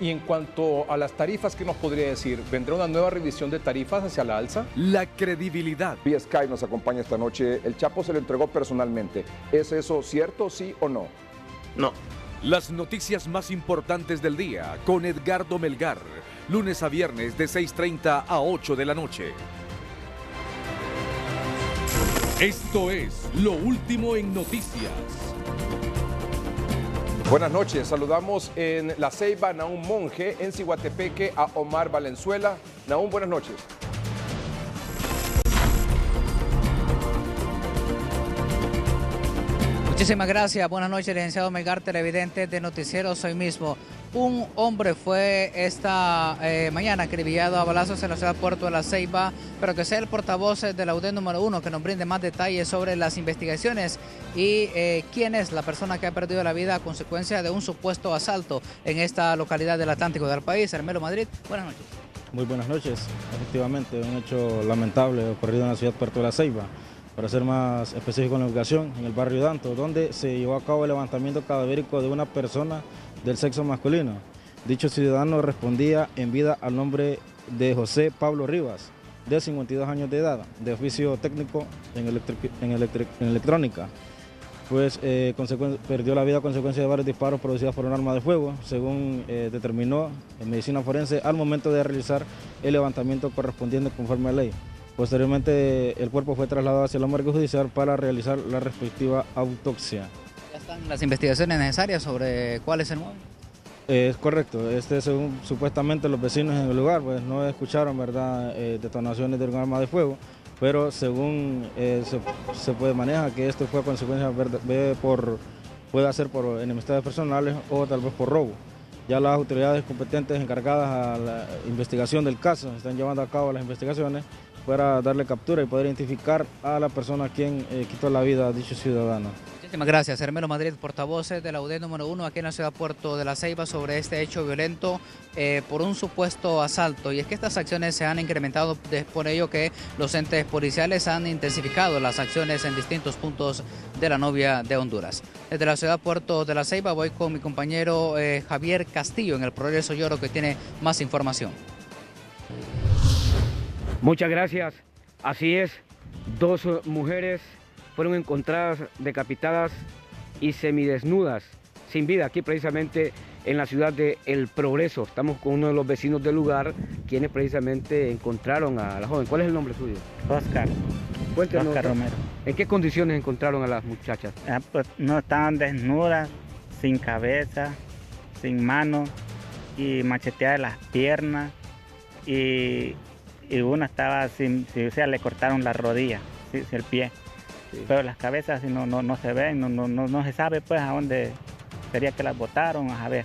Y en cuanto a las tarifas, ¿qué nos podría decir? ¿Vendrá una nueva revisión de tarifas hacia la alza? La credibilidad. Vía Sky nos acompaña esta noche. El Chapo se lo entregó personalmente. ¿Es eso cierto, sí o no? No. Las noticias más importantes del día con Edgardo Melgar. Lunes a viernes de 6.30 a 8 de la noche. Esto es lo último en noticias. Buenas noches, saludamos en La Ceiba, Naún Monje, en Ciguatepeque a Omar Valenzuela. Naún, buenas noches. Muchísimas gracias. Buenas noches, licenciado Melgar, televidente de Noticieros hoy mismo. Un hombre fue esta eh, mañana acribillado a balazos en la ciudad de Puerto de la Ceiba, pero que sea el portavoz de la UD número uno que nos brinde más detalles sobre las investigaciones y eh, quién es la persona que ha perdido la vida a consecuencia de un supuesto asalto en esta localidad del Atlántico del país, Hermelo Madrid. Buenas noches. Muy buenas noches. Efectivamente, un hecho lamentable ocurrido en la ciudad de Puerto de la Ceiba. Para ser más específico en la ubicación, en el barrio Danto, donde se llevó a cabo el levantamiento cadavérico de una persona del sexo masculino. Dicho ciudadano respondía en vida al nombre de José Pablo Rivas, de 52 años de edad, de oficio técnico en, electrónica. Pues eh, perdió la vida a consecuencia de varios disparos producidos por un arma de fuego, según eh, determinó en medicina forense al momento de realizar el levantamiento correspondiente conforme a ley. Posteriormente el cuerpo fue trasladado hacia la morgue judicial para realizar la respectiva autopsia. ¿Ya están las investigaciones necesarias sobre cuál es el móvil? es correcto, este según supuestamente los vecinos en el lugar pues no escucharon verdad eh, detonaciones de un arma de fuego, pero según eh, se, puede manejar que esto fue consecuencia por puede ser por enemistades personales o tal vez por robo. Ya las autoridades competentes encargadas a la investigación del caso están llevando a cabo las investigaciones para darle captura y poder identificar a la persona quien eh, quitó la vida a dicho ciudadano. Muchísimas gracias, Hermelo Madrid, portavoz de la UD número uno aquí en la ciudad Puerto de la Ceiba sobre este hecho violento eh, por un supuesto asalto. Y es que estas acciones se han incrementado por ello que los entes policiales han intensificado las acciones en distintos puntos de la novia de Honduras. Desde la ciudad Puerto de la Ceiba voy con mi compañero eh, Javier Castillo en el Progreso Lloro que tiene más información. Muchas gracias. Así es, dos mujeres fueron encontradas decapitadas y semidesnudas, sin vida, aquí precisamente en la ciudad de El Progreso. Estamos con uno de los vecinos del lugar, quienes precisamente encontraron a la joven. ¿Cuál es el nombre suyo? Oscar. Cuéntenos. Oscar Romero. ¿En qué condiciones encontraron a las muchachas? Ah, pues no estaban desnudas, sin cabeza, sin manos y macheteadas las piernas y y una estaba sin, o sea, le cortaron la rodilla, sí, el pie. Pero las cabezas no, no, no se ven, no, no, no, se sabe pues a dónde sería que las botaron, a ver.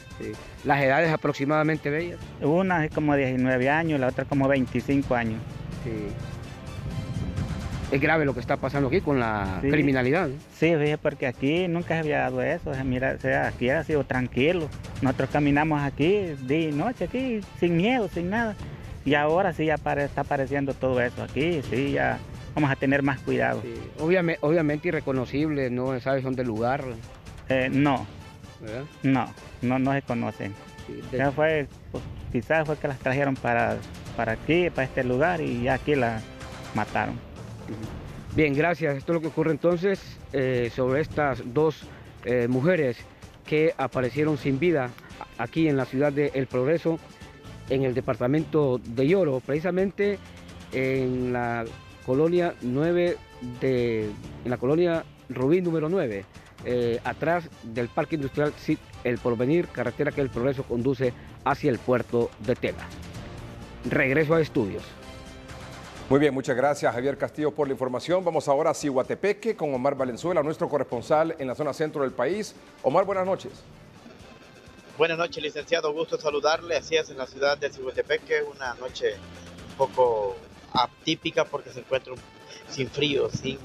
¿Las edades aproximadamente de ellas? Una es como 19 años, la otra como 25 años. Es grave lo que está pasando aquí con la criminalidad. Sí, porque aquí nunca se había dado eso. Mira, o sea, aquí ha sido tranquilo. Nosotros caminamos aquí día y noche, aquí, sin miedo, sin nada. Y ahora sí ya está apareciendo todo eso aquí, sí, ya vamos a tener más cuidado. Obviamente, obviamente irreconocible, no sabes dónde lugar. Eh, no, no, no, no se conocen. ya fue, pues, quizás fue que las trajeron para, para aquí, para este lugar y ya aquí las mataron. Bien, gracias. Esto es lo que ocurre entonces eh, sobre estas dos eh, mujeres que aparecieron sin vida aquí en la ciudad de El Progreso en el departamento de Lloro, precisamente en la colonia 9 de, en la colonia Rubí número 9, eh, atrás del Parque Industrial El Porvenir, carretera que el progreso conduce hacia el puerto de Tela. Regreso a estudios. Muy bien, muchas gracias Javier Castillo por la información. Vamos ahora a Cihuatepeque con Omar Valenzuela, nuestro corresponsal en la zona centro del país. Omar, buenas noches. Buenas noches, licenciado. Gusto saludarle. Así es, en la ciudad de Cihuatepeque, una noche un poco atípica porque se encuentra sin frío, sin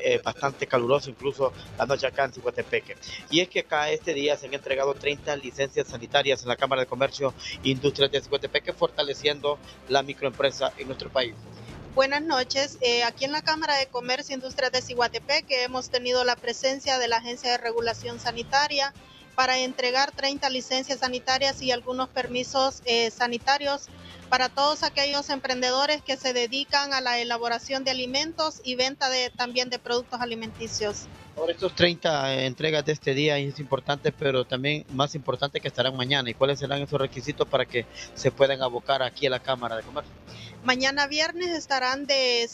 eh, bastante caluroso, incluso la noche acá en Cihuatepeque. Y es que acá este día se han entregado 30 licencias sanitarias en la Cámara de Comercio e Industria de Cihuatepeque, fortaleciendo la microempresa en nuestro país. Buenas noches. Eh, aquí en la Cámara de Comercio e Industria de Cihuatepeque hemos tenido la presencia de la Agencia de Regulación Sanitaria, para entregar 30 licencias sanitarias y algunos permisos eh, sanitarios para todos aquellos emprendedores que se dedican a la elaboración de alimentos y venta de, también de productos alimenticios. Por estos 30 eh, entregas de este día es importante, pero también más importante que estarán mañana. ¿Y cuáles serán esos requisitos para que se puedan abocar aquí a la Cámara de Comercio? Mañana viernes estarán de,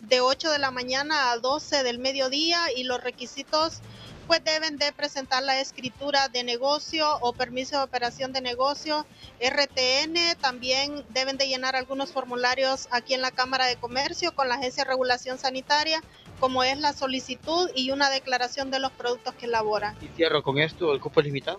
de 8 de la mañana a 12 del mediodía y los requisitos pues deben de presentar la escritura de negocio o permiso de operación de negocio, RTN, también deben de llenar algunos formularios aquí en la Cámara de Comercio con la Agencia de Regulación Sanitaria, como es la solicitud y una declaración de los productos que elabora. ¿Y cierro con esto? ¿El cupo es limitado?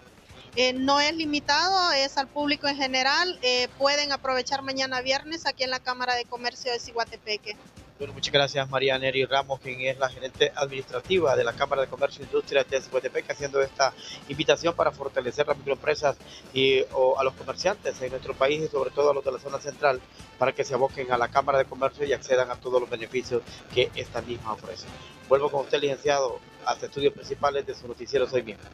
Eh, no es limitado, es al público en general. Eh, pueden aprovechar mañana viernes aquí en la Cámara de Comercio de Ciguatepeque. Bueno, muchas gracias María Neri Ramos, quien es la gerente administrativa de la Cámara de Comercio e Industria de Cihuatepec, haciendo esta invitación para fortalecer las microempresas y a los comerciantes en nuestro país y sobre todo a los de la zona central para que se aboquen a la Cámara de Comercio y accedan a todos los beneficios que esta misma ofrece. Vuelvo con usted, licenciado, a los estudios principales de su noticiero Soy Miembro.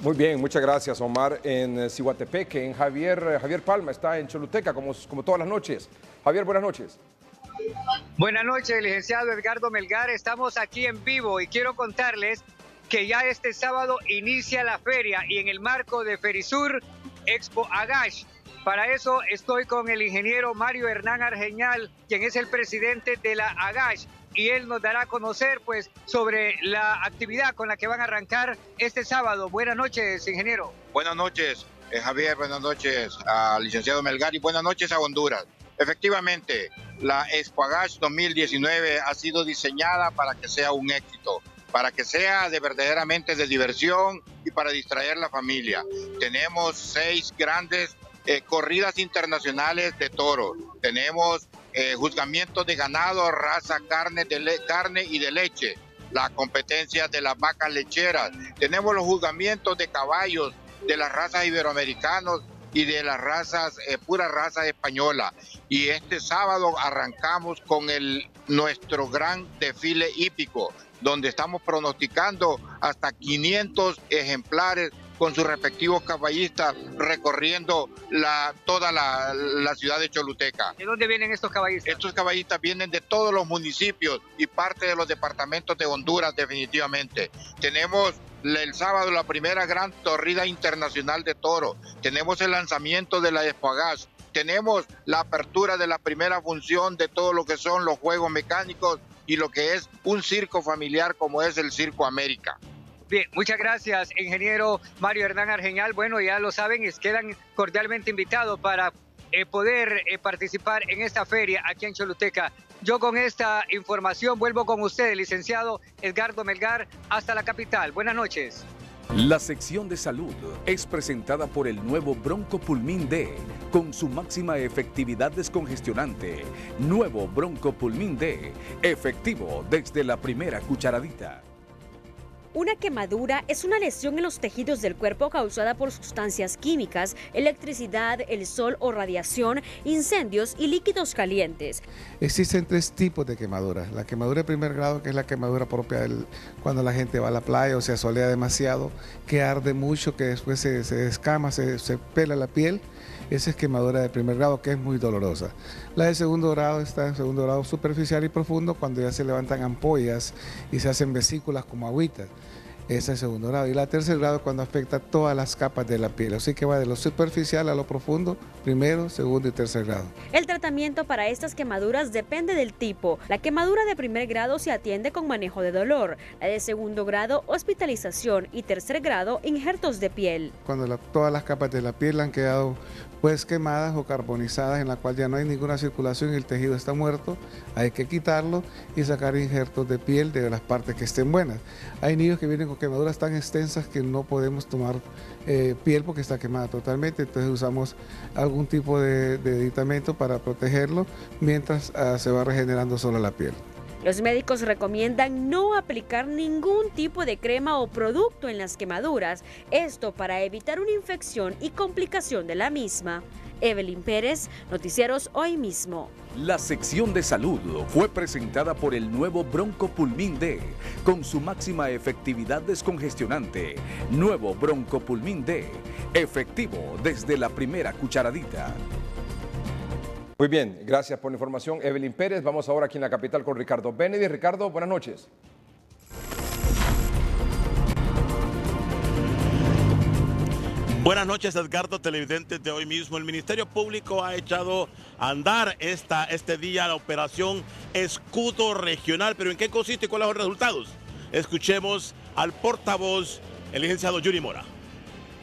Muy bien, muchas gracias Omar. En Cihuatepeque, en Javier, Javier Palma está en Choluteca, como, como todas las noches. Javier, buenas noches. Buenas noches, licenciado Edgardo Melgar. Estamos aquí en vivo y quiero contarles que ya este sábado inicia la feria y en el marco de Ferisur Expo Agash. Para eso estoy con el ingeniero Mario Hernán Argeñal, quien es el presidente de la Agash y él nos dará a conocer pues sobre la actividad con la que van a arrancar este sábado. Buenas noches, ingeniero. Buenas noches, eh, Javier, buenas noches al licenciado Melgar y buenas noches a Honduras. Efectivamente, la Agash 2019 ha sido diseñada para que sea un éxito, para que sea de verdaderamente de diversión y para distraer la familia. Tenemos seis grandes eh, corridas internacionales de toros. Tenemos eh, juzgamientos de ganado, raza, carne, de carne y de leche. La competencia de las vacas lecheras. Tenemos los juzgamientos de caballos de las razas iberoamericanos y de las razas, eh, pura raza española. Y este sábado arrancamos con el, nuestro gran desfile hípico, donde estamos pronosticando hasta 500 ejemplares con sus respectivos caballistas recorriendo la, toda la, la, ciudad de Choluteca. ¿De dónde vienen estos caballistas? Estos caballistas vienen de todos los municipios y parte de los departamentos de Honduras definitivamente. Tenemos el sábado la primera gran torrida internacional de toro. Tenemos el lanzamiento de la Espagas. Tenemos la apertura de la primera función de todo lo que son los juegos mecánicos y lo que es un circo familiar como es el Circo América. Bien, muchas gracias, ingeniero Mario Hernán Argeñal. Bueno, ya lo saben, quedan cordialmente invitados para eh, poder eh, participar en esta feria aquí en Choluteca. Yo con esta información vuelvo con usted, licenciado Edgardo Melgar, hasta la capital. Buenas noches. La sección de salud es presentada por el nuevo Bronco Pulmin D con su máxima efectividad descongestionante. Nuevo Bronco Pulmin D, efectivo desde la primera cucharadita. Una quemadura es una lesión en los tejidos del cuerpo causada por sustancias químicas, electricidad, el sol o radiación, incendios y líquidos calientes. Existen tres tipos de quemaduras. La quemadura de primer grado, que es la quemadura propia del, cuando la gente va a la playa o se asolea demasiado, que arde mucho, que después se, descama, se, se pela la piel. Esa es quemadura de primer grado, que es muy dolorosa. La de segundo grado está en segundo grado superficial y profundo, cuando ya se levantan ampollas y se hacen vesículas como agüitas. Ese es el segundo grado. Y la tercer grado cuando afecta todas las capas de la piel. Así que va de lo superficial a lo profundo, primero, segundo y tercer grado. El tratamiento para estas quemaduras depende del tipo. La quemadura de primer grado se atiende con manejo de dolor. La de segundo grado, hospitalización. Y tercer grado, injertos de piel. Cuando todas las capas de la piel han quedado pues quemadas o carbonizadas en la cual ya no hay ninguna circulación y el tejido está muerto, hay que quitarlo y sacar injertos de piel de las partes que estén buenas. Hay niños que vienen con quemaduras tan extensas que no podemos tomar eh, piel porque está quemada totalmente, entonces usamos algún tipo de, aditamento para protegerlo mientras ah, se va regenerando solo la piel. Los médicos recomiendan no aplicar ningún tipo de crema o producto en las quemaduras, esto para evitar una infección y complicación de la misma. Evelyn Pérez, Noticieros Hoy mismo. La sección de salud fue presentada por el nuevo Bronco Pulmin D, con su máxima efectividad descongestionante. Nuevo Bronco Pulmin D, efectivo desde la primera cucharadita. Muy bien, gracias por la información, Evelyn Pérez. Vamos ahora aquí en la capital con Ricardo Benedi. Ricardo, buenas noches. Buenas noches, Edgardo, televidentes de hoy mismo. El Ministerio Público ha echado a andar esta, este día la operación Escudo Regional. ¿Pero en qué consiste y cuáles son los resultados? Escuchemos al portavoz, el licenciado Yuri Mora.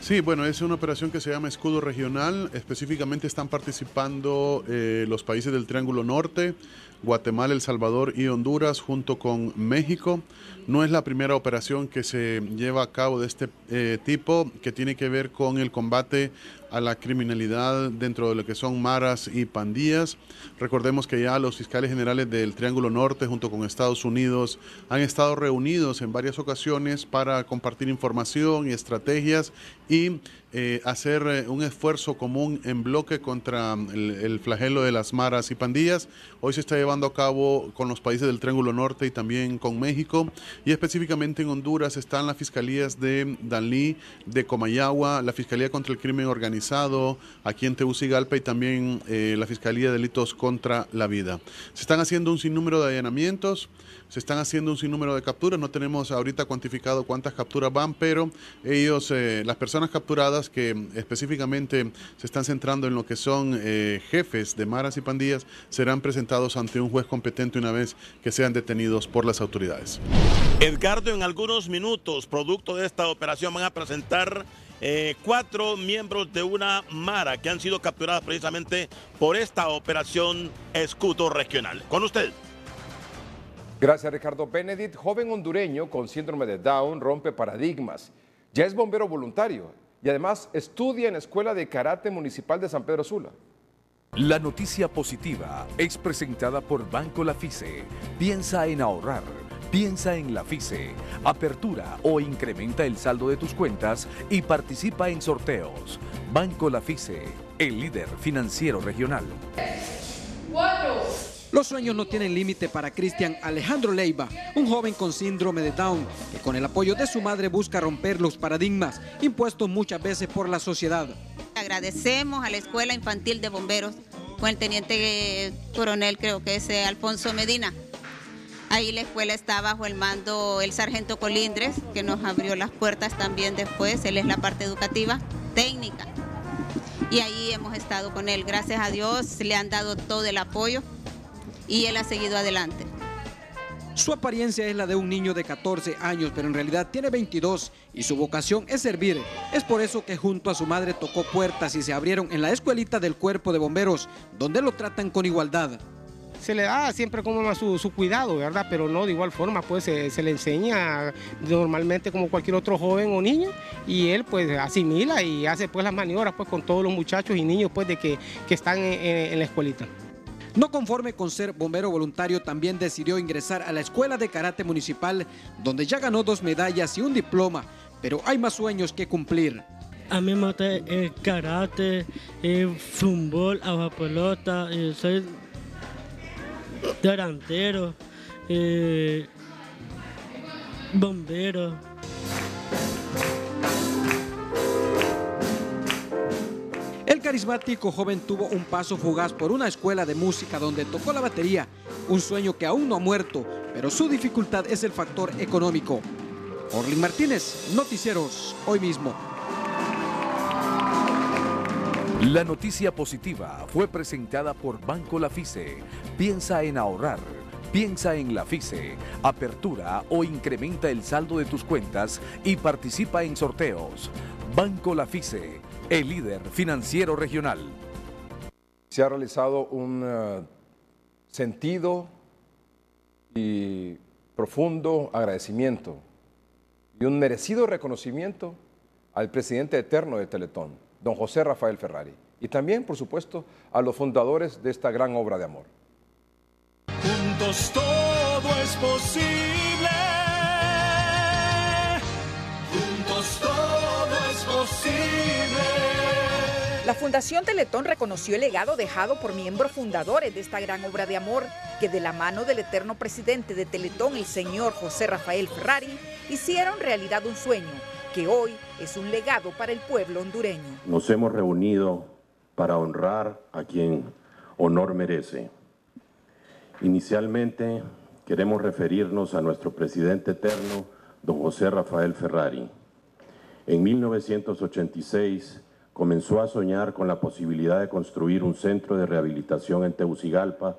Sí, bueno, es una operación que se llama Escudo Regional. Específicamente están participando eh, los países del Triángulo Norte, Guatemala, El Salvador y Honduras junto con México. No es la primera operación que se lleva a cabo de este eh, tipo que tiene que ver con el combate a la criminalidad dentro de lo que son maras y pandillas. Recordemos que ya los fiscales generales del Triángulo Norte junto con Estados Unidos han estado reunidos en varias ocasiones para compartir información y estrategias y eh, hacer eh, un esfuerzo común en bloque contra el, flagelo de las maras y pandillas. Hoy se está llevando a cabo con los países del Triángulo Norte y también con México. Y específicamente en Honduras están las fiscalías de Danlí, de Comayagua, la Fiscalía contra el Crimen Organizado, aquí en Tegucigalpa y también eh, la Fiscalía de Delitos contra la Vida. Se están haciendo un sinnúmero de allanamientos se están haciendo un sinnúmero de capturas. No tenemos ahorita cuantificado cuántas capturas van, pero ellos, eh, las personas capturadas que específicamente se están centrando en lo que son eh, jefes de maras y pandillas, serán presentados ante un juez competente una vez que sean detenidos por las autoridades. Edgardo, en algunos minutos, producto de esta operación, van a presentar eh, cuatro miembros de una Mara que han sido capturadas precisamente por esta operación Escudo Regional. Con usted. Gracias, Ricardo Benedict. Joven hondureño con síndrome de Down rompe paradigmas. Ya es bombero voluntario y además estudia en la Escuela de Karate Municipal de San Pedro Sula. La noticia positiva es presentada por Banco La FICE. Piensa en ahorrar. Piensa en la FICE. Apertura o incrementa el saldo de tus cuentas y participa en sorteos. Banco La FICE, el líder financiero regional. Los sueños no tienen límite para Cristian Alejandro Leiva, un joven con síndrome de Down, que con el apoyo de su madre busca romper los paradigmas impuestos muchas veces por la sociedad. Agradecemos a la Escuela Infantil de Bomberos con el teniente coronel, creo que es eh, Alfonso Medina. Ahí la escuela está bajo el mando el sargento Colindres, que nos abrió las puertas también después. Él es la parte educativa, técnica. Y ahí hemos estado con él. Gracias a Dios le han dado todo el apoyo y él ha seguido adelante. Su apariencia es la de un niño de 14 años, pero en realidad tiene 22 y su vocación es servir. Es por eso que junto a su madre tocó puertas y se abrieron en la escuelita del cuerpo de bomberos, donde lo tratan con igualdad. Se le da siempre como su, su cuidado, ¿verdad? Pero no de igual forma, pues se, le enseña normalmente como cualquier otro joven o niño y él pues asimila y hace pues las maniobras pues con todos los muchachos y niños pues de que, están en la escuelita. No conforme con ser bombero voluntario, también decidió ingresar a la Escuela de Karate Municipal, donde ya ganó dos medallas y un diploma, pero hay más sueños que cumplir. A mí me gusta el karate, el fútbol, agua pelota, soy delantero, eh, bombero. El carismático joven tuvo un paso fugaz por una escuela de música donde tocó la batería, un sueño que aún no ha muerto, pero su dificultad es el factor económico. Orlin Martínez, Noticieros, hoy mismo. La noticia positiva fue presentada por Banco La FICE. Piensa en ahorrar. Piensa en la FICE, apertura o incrementa el saldo de tus cuentas y participa en sorteos. Banco La FICE, el líder financiero regional. Se ha realizado un eh, sentido y profundo agradecimiento y un merecido reconocimiento al presidente eterno de Teletón, don José Rafael Ferrari, y también, por supuesto, a los fundadores de esta gran obra de amor. Juntos todo es posible. Fundación Teletón reconoció el legado dejado por miembros fundadores de esta gran obra de amor que de la mano del eterno presidente de Teletón, el señor José Rafael Ferrari, hicieron realidad un sueño que hoy es un legado para el pueblo hondureño. Nos hemos reunido para honrar a quien honor merece. Inicialmente queremos referirnos a nuestro presidente eterno, don José Rafael Ferrari. En 1986 comenzó a soñar con la posibilidad de construir un centro de rehabilitación en Tegucigalpa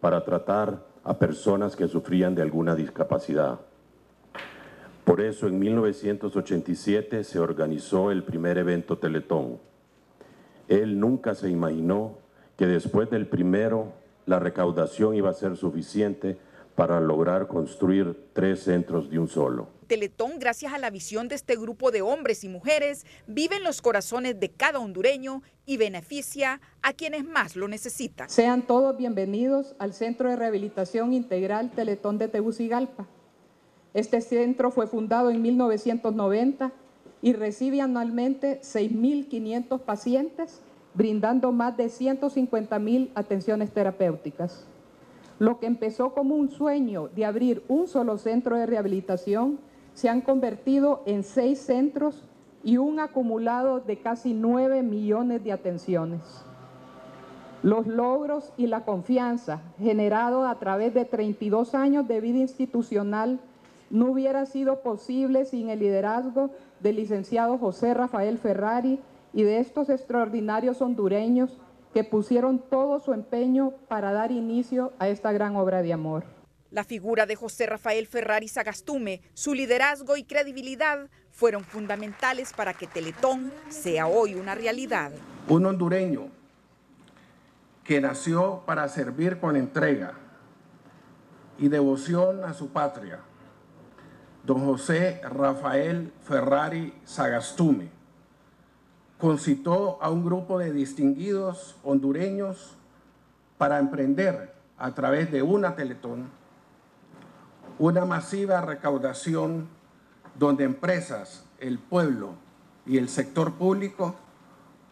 para tratar a personas que sufrían de alguna discapacidad. Por eso en 1987 se organizó el primer evento Teletón. Él nunca se imaginó que después del primero la recaudación iba a ser suficiente para lograr construir tres centros de un solo. Teletón, gracias a la visión de este grupo de hombres y mujeres, vive en los corazones de cada hondureño y beneficia a quienes más lo necesitan. Sean todos bienvenidos al Centro de Rehabilitación Integral Teletón de Tegucigalpa. Este centro fue fundado en 1990 y recibe anualmente 6.500 pacientes, brindando más de 150.000 atenciones terapéuticas. Lo que empezó como un sueño de abrir un solo centro de rehabilitación se han convertido en seis centros y un acumulado de casi 9 millones de atenciones. Los logros y la confianza generados a través de 32 años de vida institucional no hubiera sido posible sin el liderazgo del licenciado José Rafael Ferrari y de estos extraordinarios hondureños que pusieron todo su empeño para dar inicio a esta gran obra de amor. La figura de José Rafael Ferrari Sagastume, su liderazgo y credibilidad fueron fundamentales para que Teletón sea hoy una realidad. Un hondureño que nació para servir con entrega y devoción a su patria, don José Rafael Ferrari Sagastume, concitó a un grupo de distinguidos hondureños para emprender a través de una Teletón una masiva recaudación donde empresas, el pueblo y el sector público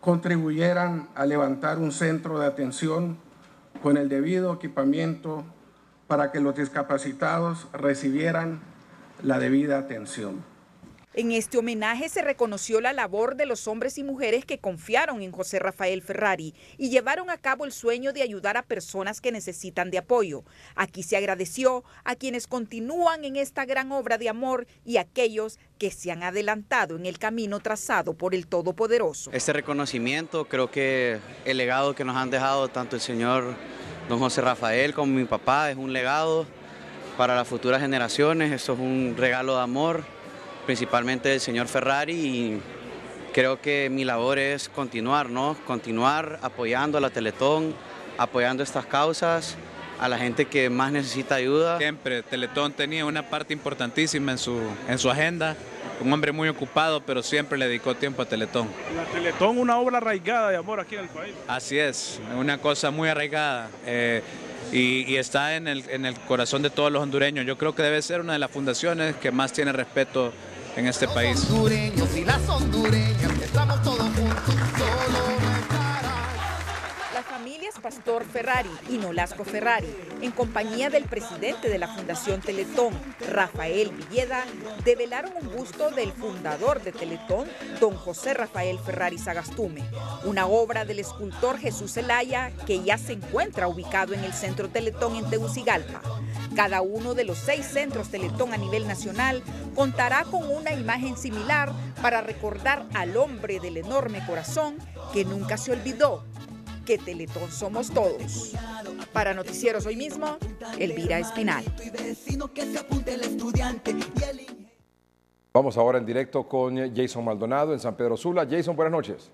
contribuyeran a levantar un centro de atención con el debido equipamiento para que los discapacitados recibieran la debida atención. En este homenaje se reconoció la labor de los hombres y mujeres que confiaron en José Rafael Ferrari y llevaron a cabo el sueño de ayudar a personas que necesitan de apoyo. Aquí se agradeció a quienes continúan en esta gran obra de amor y a aquellos que se han adelantado en el camino trazado por el Todopoderoso. Este reconocimiento, creo que el legado que nos han dejado tanto el señor don José Rafael como mi papá es un legado para las futuras generaciones, eso es un regalo de amor principalmente del señor Ferrari y creo que mi labor es continuar, ¿no? Continuar apoyando a la Teletón, apoyando estas causas, a la gente que más necesita ayuda. Siempre Teletón tenía una parte importantísima en su, en su agenda, un hombre muy ocupado, pero siempre le dedicó tiempo a Teletón. La Teletón, una obra arraigada de amor aquí en el país. Así es, una cosa muy arraigada. Eh, y, está en el, en el corazón de todos los hondureños. Yo creo que debe ser una de las fundaciones que más tiene respeto en este país. y las familias Pastor Ferrari y Nolasco Ferrari, en compañía del presidente de la Fundación Teletón, Rafael Villeda, develaron un busto del fundador de Teletón, don José Rafael Ferrari Sagastume, una obra del escultor Jesús Zelaya que ya se encuentra ubicado en el Centro Teletón en Tegucigalpa. Cada uno de los seis centros Teletón a nivel nacional contará con una imagen similar para recordar al hombre del enorme corazón que nunca se olvidó que Teletón somos todos. Para Noticieros hoy mismo, Elvira Espinal. Vamos ahora en directo con Jason Maldonado en San Pedro Sula. Jason, buenas noches.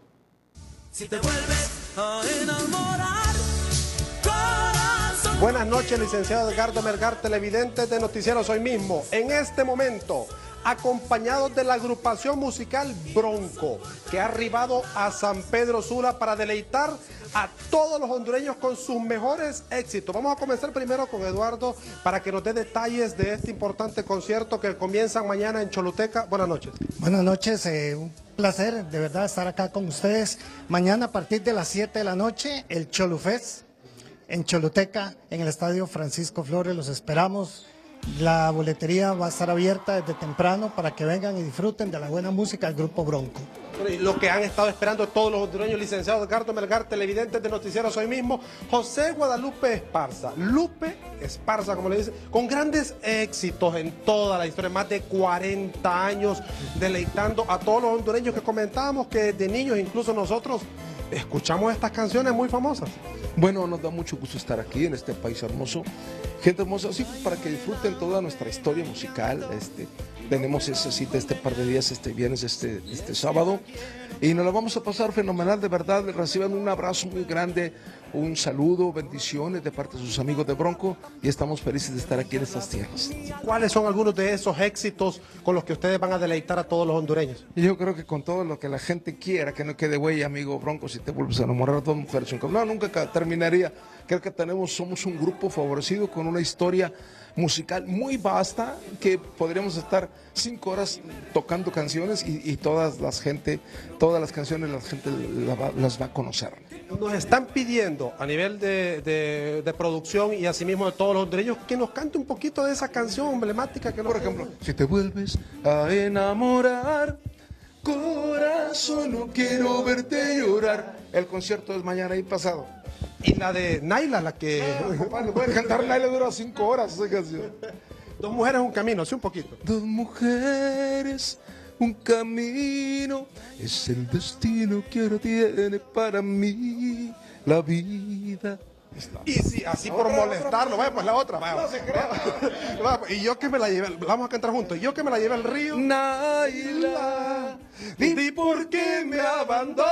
Si te vuelves a Buenas noches, licenciado Edgardo Melgar, televidente de Noticieros hoy mismo. En este momento, acompañados de la agrupación musical Bronco, que ha arribado a San Pedro Sula para deleitar a todos los hondureños con sus mejores éxitos. Vamos a comenzar primero con Eduardo para que nos dé detalles de este importante concierto que comienza mañana en Choluteca. Buenas noches. Buenas noches. Eh, placer de verdad estar acá con ustedes. Mañana a partir de las 7 de la noche, el Cholufest en Choluteca, en el Estadio Francisco Flores. Los esperamos. La boletería va a estar abierta desde temprano para que vengan y disfruten de la buena música del Grupo Bronco. Lo que han estado esperando todos los hondureños, licenciado Edgardo Melgar, televidentes de Noticieros hoy mismo, José Guadalupe Esparza, Lupe Esparza, como le dice, con grandes éxitos en toda la historia, más de 40 años deleitando a todos los hondureños que comentábamos que de niños, incluso nosotros, escuchamos estas canciones muy famosas. Bueno, nos da mucho gusto estar aquí en este país hermoso. Gente hermosa, así para que disfruten toda nuestra historia musical. Este, tenemos esa cita este par de días, este viernes, este, este sábado. Y nos la vamos a pasar fenomenal, de verdad. Reciban un abrazo muy grande, un saludo, bendiciones de parte de sus amigos de Bronco. Y estamos felices de estar aquí en estas tierras. ¿Cuáles son algunos de esos éxitos con los que ustedes van a deleitar a todos los hondureños? Yo creo que con todo lo que la gente quiera, que no quede güey, amigo Bronco, si te vuelves a enamorar de dos mujeres. No, nunca ca- terminaría. Creo que tenemos, somos un grupo favorecido con una historia musical muy vasta que podríamos estar cinco horas tocando canciones y, y todas las gente, todas las canciones la gente va- las va a conocer. Nos están pidiendo a nivel de, de- de producción y asimismo de todos los hondureños que nos cante un poquito de esa canción emblemática que por ejemplo Si te vuelves a enamorar, corazón, no quiero verte llorar. El concierto es mañana y pasado. Y la de Naila, la que. compadre, voy a cantar Naila dura cinco horas esa canción. Dos mujeres, un camino, así un poquito. Dos mujeres, un camino, es el destino que ahora tiene para mí la vida. Y sí, así por molestarlo, vaya, pues la otra, vaya. Va, pues, y yo que me la llevé, vamos a cantar juntos. Yo que me la llevé al río. Naila, di por qué me abandona.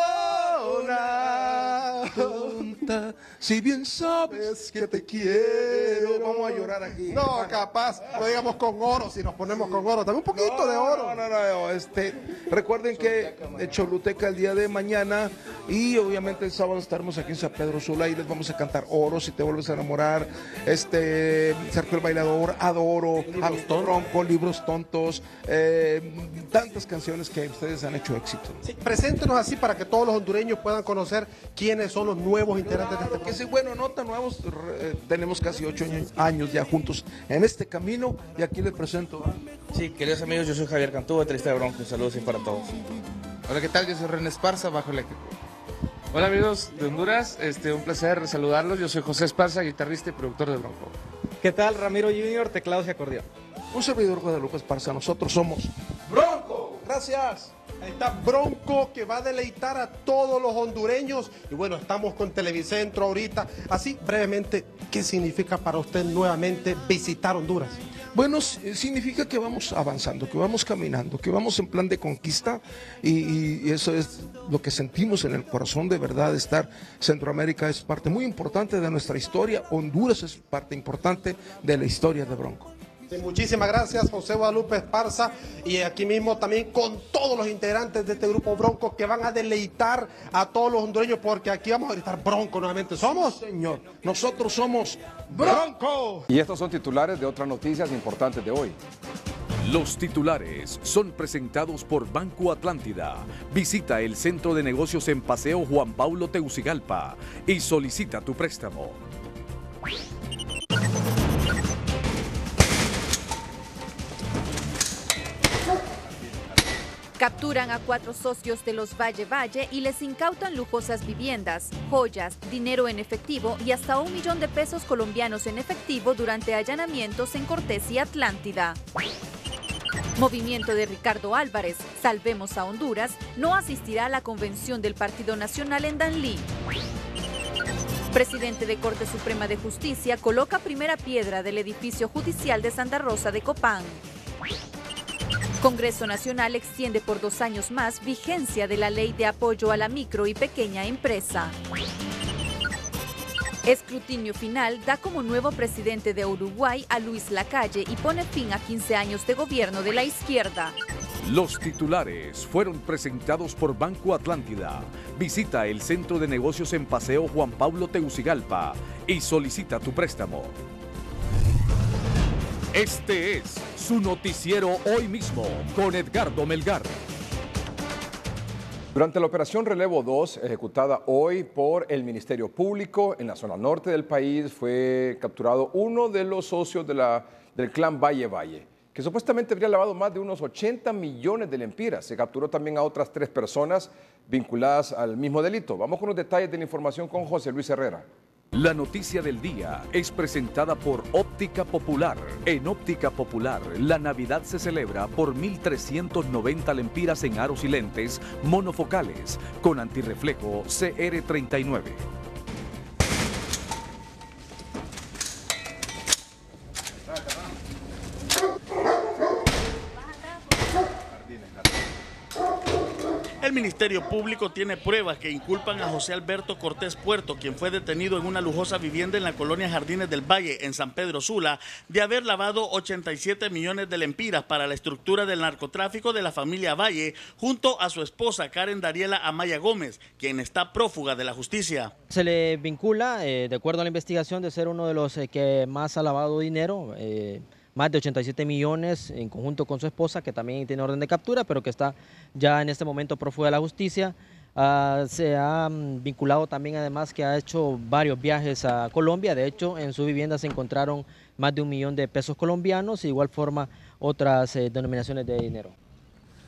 Si bien sabes que te quiero, vamos a llorar aquí. No, capaz, no digamos con oro, si nos ponemos con oro, también un poquito de oro. No, no, no, este, recuerden que de Choluteca el día de mañana y obviamente el sábado estaremos aquí en San Pedro Sula y les vamos a cantar Oro, si te vuelves a enamorar, este, Sergio el Bailador, Adoro, Bronco, Libros Tontos, eh, tantas canciones que ustedes han hecho éxito. Sí, preséntenos así para que todos los hondureños puedan conocer quiénes son los nuevos integrantes de este Que sí, bueno, no tan nuevos, eh, tenemos casi ocho años- años ya juntos en este camino y aquí les presento. Sí, queridos amigos, yo soy Javier Cantú, baterista de Bronco. Saludos y para todos. Hola, ¿qué tal? Yo soy René Esparza, bajo eléctrico. Hola amigos de Honduras, este, un placer saludarlos. Yo soy José Esparza, guitarrista y productor de Bronco. ¿Qué tal? Ramiro Junior, teclados y acordeón. Un servidor Guadalupe Esparza, nosotros somos Bronco. Gracias. Ahí está Bronco que va a deleitar a todos los hondureños. Y bueno, estamos con Televicentro ahorita. Así, brevemente, ¿qué significa para usted nuevamente visitar Honduras? Bueno, s- significa que vamos avanzando, que vamos caminando, que vamos en plan de conquista y, y eso es lo que sentimos en el corazón de verdad. Estar Centroamérica es parte muy importante de nuestra historia, Honduras es parte importante de la historia de Bronco. Muchísimas gracias, José Guadalupe Esparza. Y aquí mismo también con todos los integrantes de este grupo Bronco que van a deleitar a todos los hondureños porque aquí vamos a gritar Bronco nuevamente. ¿Somos? Señor, nosotros somos Bronco. Y estos son titulares de otras noticias importantes de hoy. Los titulares son presentados por Banco Atlántida. Visita el centro de negocios en Paseo Juan Paulo Teucigalpa y solicita tu préstamo. Capturan a cuatro socios de los Valle Valle y les incautan lujosas viviendas, joyas, dinero en efectivo y hasta un millón de pesos colombianos en efectivo durante allanamientos en Cortés y Atlántida. Movimiento de Ricardo Álvarez, Salvemos a Honduras, no asistirá a la convención del Partido Nacional en Danlí. Presidente de Corte Suprema de Justicia coloca primera piedra del edificio judicial de Santa Rosa de Copán. Congreso Nacional extiende por dos años más vigencia de la ley de apoyo a la micro y pequeña empresa. Escrutinio final da como nuevo presidente de Uruguay a Luis Lacalle y pone fin a 15 años de gobierno de la izquierda. Los titulares fueron presentados por Banco Atlántida. Visita el centro de negocios en Paseo Juan Pablo Teucigalpa y solicita tu préstamo. Este es su noticiero hoy mismo con Edgardo Melgar. Durante la operación Relevo 2, ejecutada hoy por el Ministerio Público en la zona norte del país, fue capturado uno de los socios del clan Valle Valle, que supuestamente habría lavado más de unos 80 millones de lempiras. Se capturó también a otras tres personas vinculadas al mismo delito. Vamos con los detalles de la información con José Luis Herrera. La noticia del día es presentada por Óptica Popular. En Óptica Popular, la Navidad se celebra por 1.390 lempiras en aros y lentes monofocales con antirreflejo CR39. El Ministerio Público tiene pruebas que inculpan a José Alberto Cortés Puerto, quien fue detenido en una lujosa vivienda en la colonia Jardines del Valle, en San Pedro Sula, de haber lavado 87 millones de lempiras para la estructura del narcotráfico de la familia Valle, junto a su esposa Karen Dariela Amaya Gómez, quien está prófuga de la justicia. Se le vincula, eh, de acuerdo a la investigación, de ser uno de los eh, que más ha lavado dinero. Eh, más de 87 millones en conjunto con su esposa, que también tiene orden de captura, pero que está ya en este momento prófuga de la justicia. Ah, se ha mm, vinculado también además que ha hecho varios viajes a Colombia. De hecho, en su vivienda se encontraron más de un millón de pesos colombianos, de igual forma otras eh, denominaciones de dinero.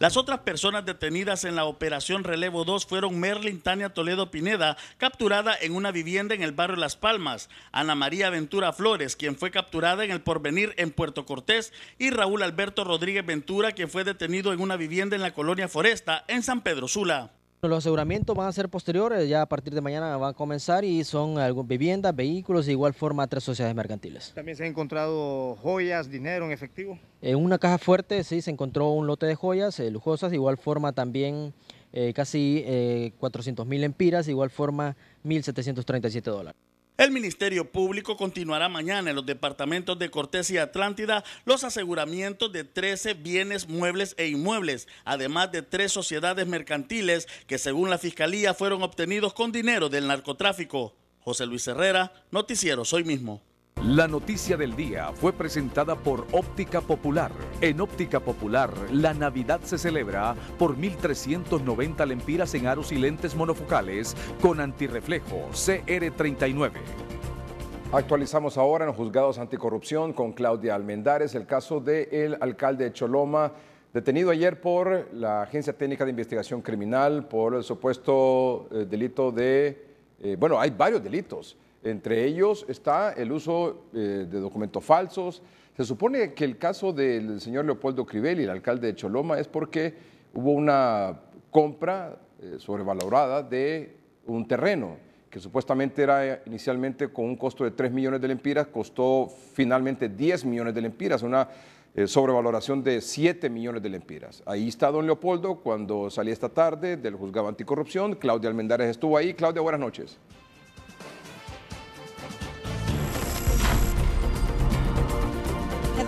Las otras personas detenidas en la operación Relevo 2 fueron Merlin Tania Toledo Pineda, capturada en una vivienda en el barrio Las Palmas, Ana María Ventura Flores, quien fue capturada en el Porvenir en Puerto Cortés, y Raúl Alberto Rodríguez Ventura, quien fue detenido en una vivienda en la colonia Foresta, en San Pedro Sula. Los aseguramientos van a ser posteriores, ya a partir de mañana van a comenzar y son viviendas, vehículos, de igual forma tres sociedades mercantiles. ¿También se han encontrado joyas, dinero en efectivo? En una caja fuerte sí se encontró un lote de joyas eh, lujosas, de igual forma también eh, casi eh, 400 mil empiras, de igual forma 1.737 dólares. El Ministerio Público continuará mañana en los departamentos de Cortés y Atlántida los aseguramientos de 13 bienes muebles e inmuebles, además de tres sociedades mercantiles que según la Fiscalía fueron obtenidos con dinero del narcotráfico. José Luis Herrera, Noticiero Soy mismo. La noticia del día fue presentada por Óptica Popular. En Óptica Popular, la Navidad se celebra por 1.390 lempiras en aros y lentes monofocales con antirreflejo CR39. Actualizamos ahora en los juzgados anticorrupción con Claudia Almendares el caso del alcalde de Choloma, detenido ayer por la Agencia Técnica de Investigación Criminal por el supuesto eh, delito de, eh, bueno, hay varios delitos. Entre ellos está el uso eh, de documentos falsos. Se supone que el caso del señor Leopoldo Crivelli, el alcalde de Choloma, es porque hubo una compra eh, sobrevalorada de un terreno que supuestamente era inicialmente con un costo de 3 millones de lempiras, costó finalmente 10 millones de lempiras, una eh, sobrevaloración de 7 millones de lempiras. Ahí está don Leopoldo cuando salí esta tarde del juzgado anticorrupción. Claudia Almendares estuvo ahí. Claudia, buenas noches.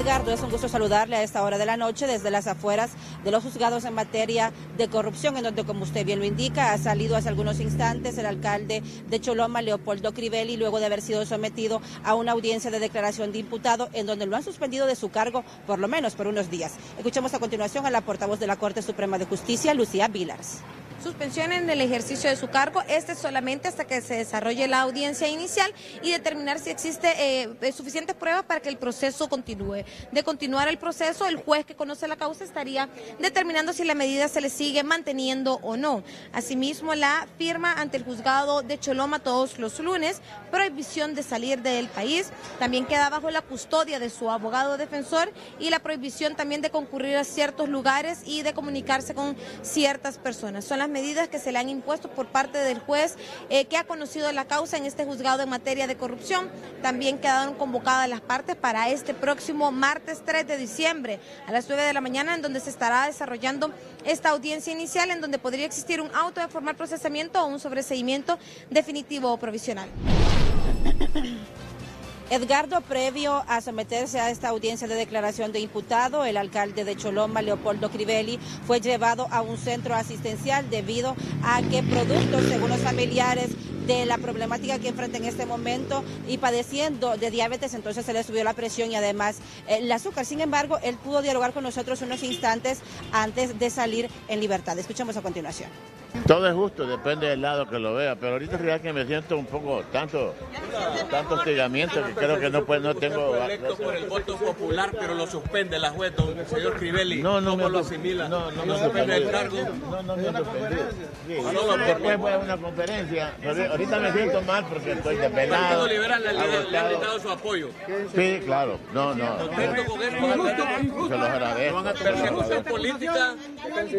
Edgardo, es un gusto saludarle a esta hora de la noche desde las afueras de los juzgados en materia de corrupción, en donde, como usted bien lo indica, ha salido hace algunos instantes el alcalde de Choloma, Leopoldo Crivelli, luego de haber sido sometido a una audiencia de declaración de imputado, en donde lo han suspendido de su cargo por lo menos por unos días. Escuchemos a continuación a la portavoz de la Corte Suprema de Justicia, Lucía Vilars suspensión en el ejercicio de su cargo, este solamente hasta que se desarrolle la audiencia inicial y determinar si existe eh, suficientes pruebas para que el proceso continúe. De continuar el proceso, el juez que conoce la causa estaría determinando si la medida se le sigue manteniendo o no. Asimismo, la firma ante el juzgado de Choloma todos los lunes, prohibición de salir del país, también queda bajo la custodia de su abogado defensor y la prohibición también de concurrir a ciertos lugares y de comunicarse con ciertas personas. Son las medidas que se le han impuesto por parte del juez eh, que ha conocido la causa en este juzgado en materia de corrupción. También quedaron convocadas las partes para este próximo martes 3 de diciembre a las 9 de la mañana en donde se estará desarrollando esta audiencia inicial en donde podría existir un auto de formal procesamiento o un sobreseimiento definitivo o provisional. Edgardo, previo a someterse a esta audiencia de declaración de imputado, el alcalde de Choloma, Leopoldo Crivelli, fue llevado a un centro asistencial debido a que productos, según los familiares, de la problemática que enfrenta en este momento y padeciendo de diabetes, entonces se le subió la presión y además eh, el azúcar. Sin embargo, él pudo dialogar con nosotros unos instantes antes de salir en libertad. Escuchemos a continuación. Todo es justo, depende del lado que lo vea, pero ahorita en realidad que me siento un poco tanto, tanto hostigamiento que creo que no, pues, no tengo... Molesto por el voto popular, pero lo suspende la juez, don el señor Crivelli. No, no ¿Cómo me lo asimila? no, no ¿Y me suspende el cargo? No, no. Sí, Solo por- Después fue a una conferencia, pero ahorita me siento mal porque estoy El desvelado. Partido Liberal le, le- le ha agotado. brindado su apoyo. Sí, claro, no, no. Se los agradezco. Persecución política.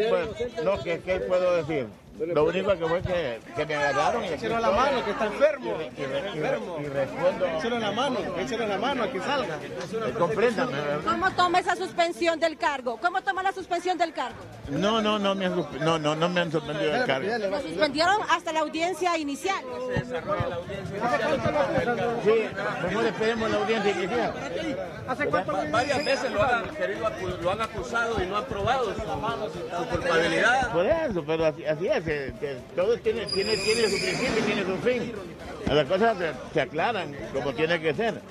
Pues, no, ¿qué, ¿qué puedo decir? Lo único que fue que, que me agarraron y Échelo la mano, que está enfermo. Y, y- y- Enfermo. y respondo. Échelo la mano, échelo la mano, a que salga. Eh, Compréndame, ¿verdad? ¿Cómo toma esa suspensión del cargo? ¿Cómo toma la suspensión del cargo? No, no, no me han, no, no, no me han suspendido el cargo. Lo suspendieron hasta la audiencia inicial. Sí, mejor esperemos la audiencia inicial. Varias veces lo han, querido acu- lo han acusado y no han probado su, su culpabilidad. Por eso, pero así, así es, eh, que todo tiene, tiene, tiene su principio y tiene su fin. Las cosas se, se aclaran como tiene que ser.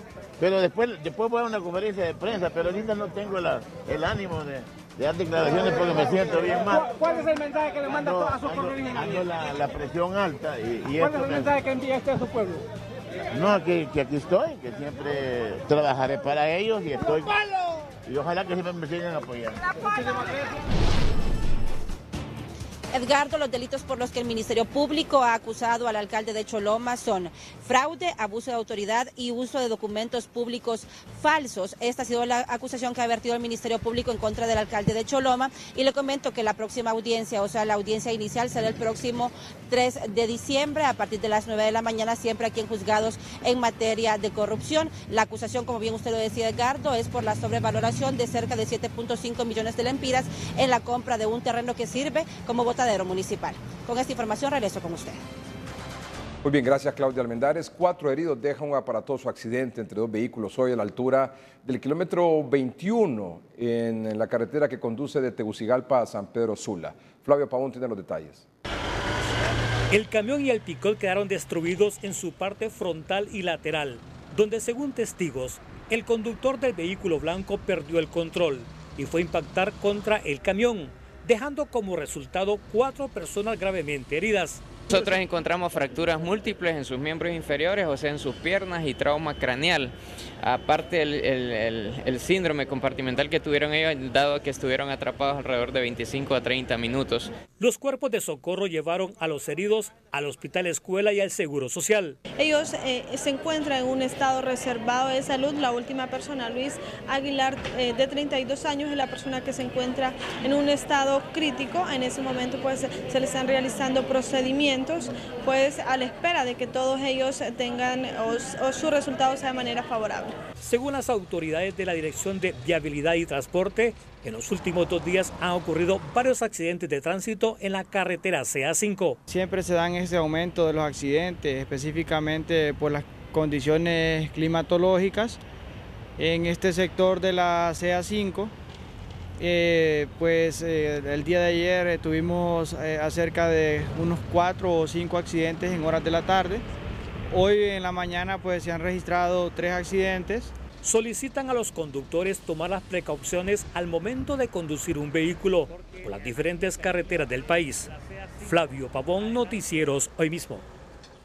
Pero después, después voy a una conferencia de prensa, pero ahorita no tengo la, el ánimo de, de dar declaraciones porque me siento bien mal. ¿Cuál es el mensaje que le manda Ando, a su pueblo ando la, la presión alta y, y ¿Cuál es el me- mensaje que envía usted a su pueblo? No, que, que aquí estoy, que siempre trabajaré para ellos y estoy... Y ojalá que siempre me sigan apoyando. Edgardo, los delitos por los que el Ministerio Público ha acusado al alcalde de Choloma son fraude, abuso de autoridad y uso de documentos públicos falsos. Esta ha sido la acusación que ha vertido el Ministerio Público en contra del alcalde de Choloma y le comento que la próxima audiencia, o sea, la audiencia inicial será el próximo 3 de diciembre a partir de las 9 de la mañana, siempre aquí en juzgados en materia de corrupción. La acusación, como bien usted lo decía, Edgardo, es por la sobrevaloración de cerca de 7.5 millones de lempiras en la compra de un terreno que sirve como municipal. Con esta información regreso con usted. Muy bien, gracias Claudia Almendares. Cuatro heridos deja un aparatoso accidente entre dos vehículos hoy a la altura del kilómetro 21 en la carretera que conduce de Tegucigalpa a San Pedro Sula. Flavio Pavón tiene los detalles. El camión y el picot quedaron destruidos en su parte frontal y lateral, donde según testigos, el conductor del vehículo blanco perdió el control y fue a impactar contra el camión, dejando como resultado cuatro personas gravemente heridas. Nosotros encontramos fracturas múltiples en sus miembros inferiores, o sea, en sus piernas y trauma craneal. Aparte el, el- el- el síndrome compartimental que tuvieron ellos, dado que estuvieron atrapados alrededor de 25 a 30 minutos. Los cuerpos de socorro llevaron a los heridos al Hospital Escuela y al Seguro Social. Ellos eh, se encuentran en un estado reservado de salud. La última persona, Luis Aguilar, eh, de 32 años, es la persona que se encuentra en un estado crítico. En ese momento pues, se le están realizando procedimientos pues, a la espera de que todos ellos tengan o, o su resultado sea de manera favorable. Según las autoridades de la Dirección de Viabilidad y Transporte, en los últimos dos días han ocurrido varios accidentes de tránsito en la carretera CA5. Siempre se dan ese aumento de los accidentes, específicamente por las condiciones climatológicas. En este sector de la CA5, eh, pues eh, el día de ayer eh, tuvimos eh, acerca de unos cuatro o cinco accidentes en horas de la tarde. Hoy en la mañana pues se han registrado tres accidentes. Solicitan a los conductores tomar las precauciones al momento de conducir un vehículo por las diferentes carreteras del país. Flavio Pavón, Noticieros, hoy mismo.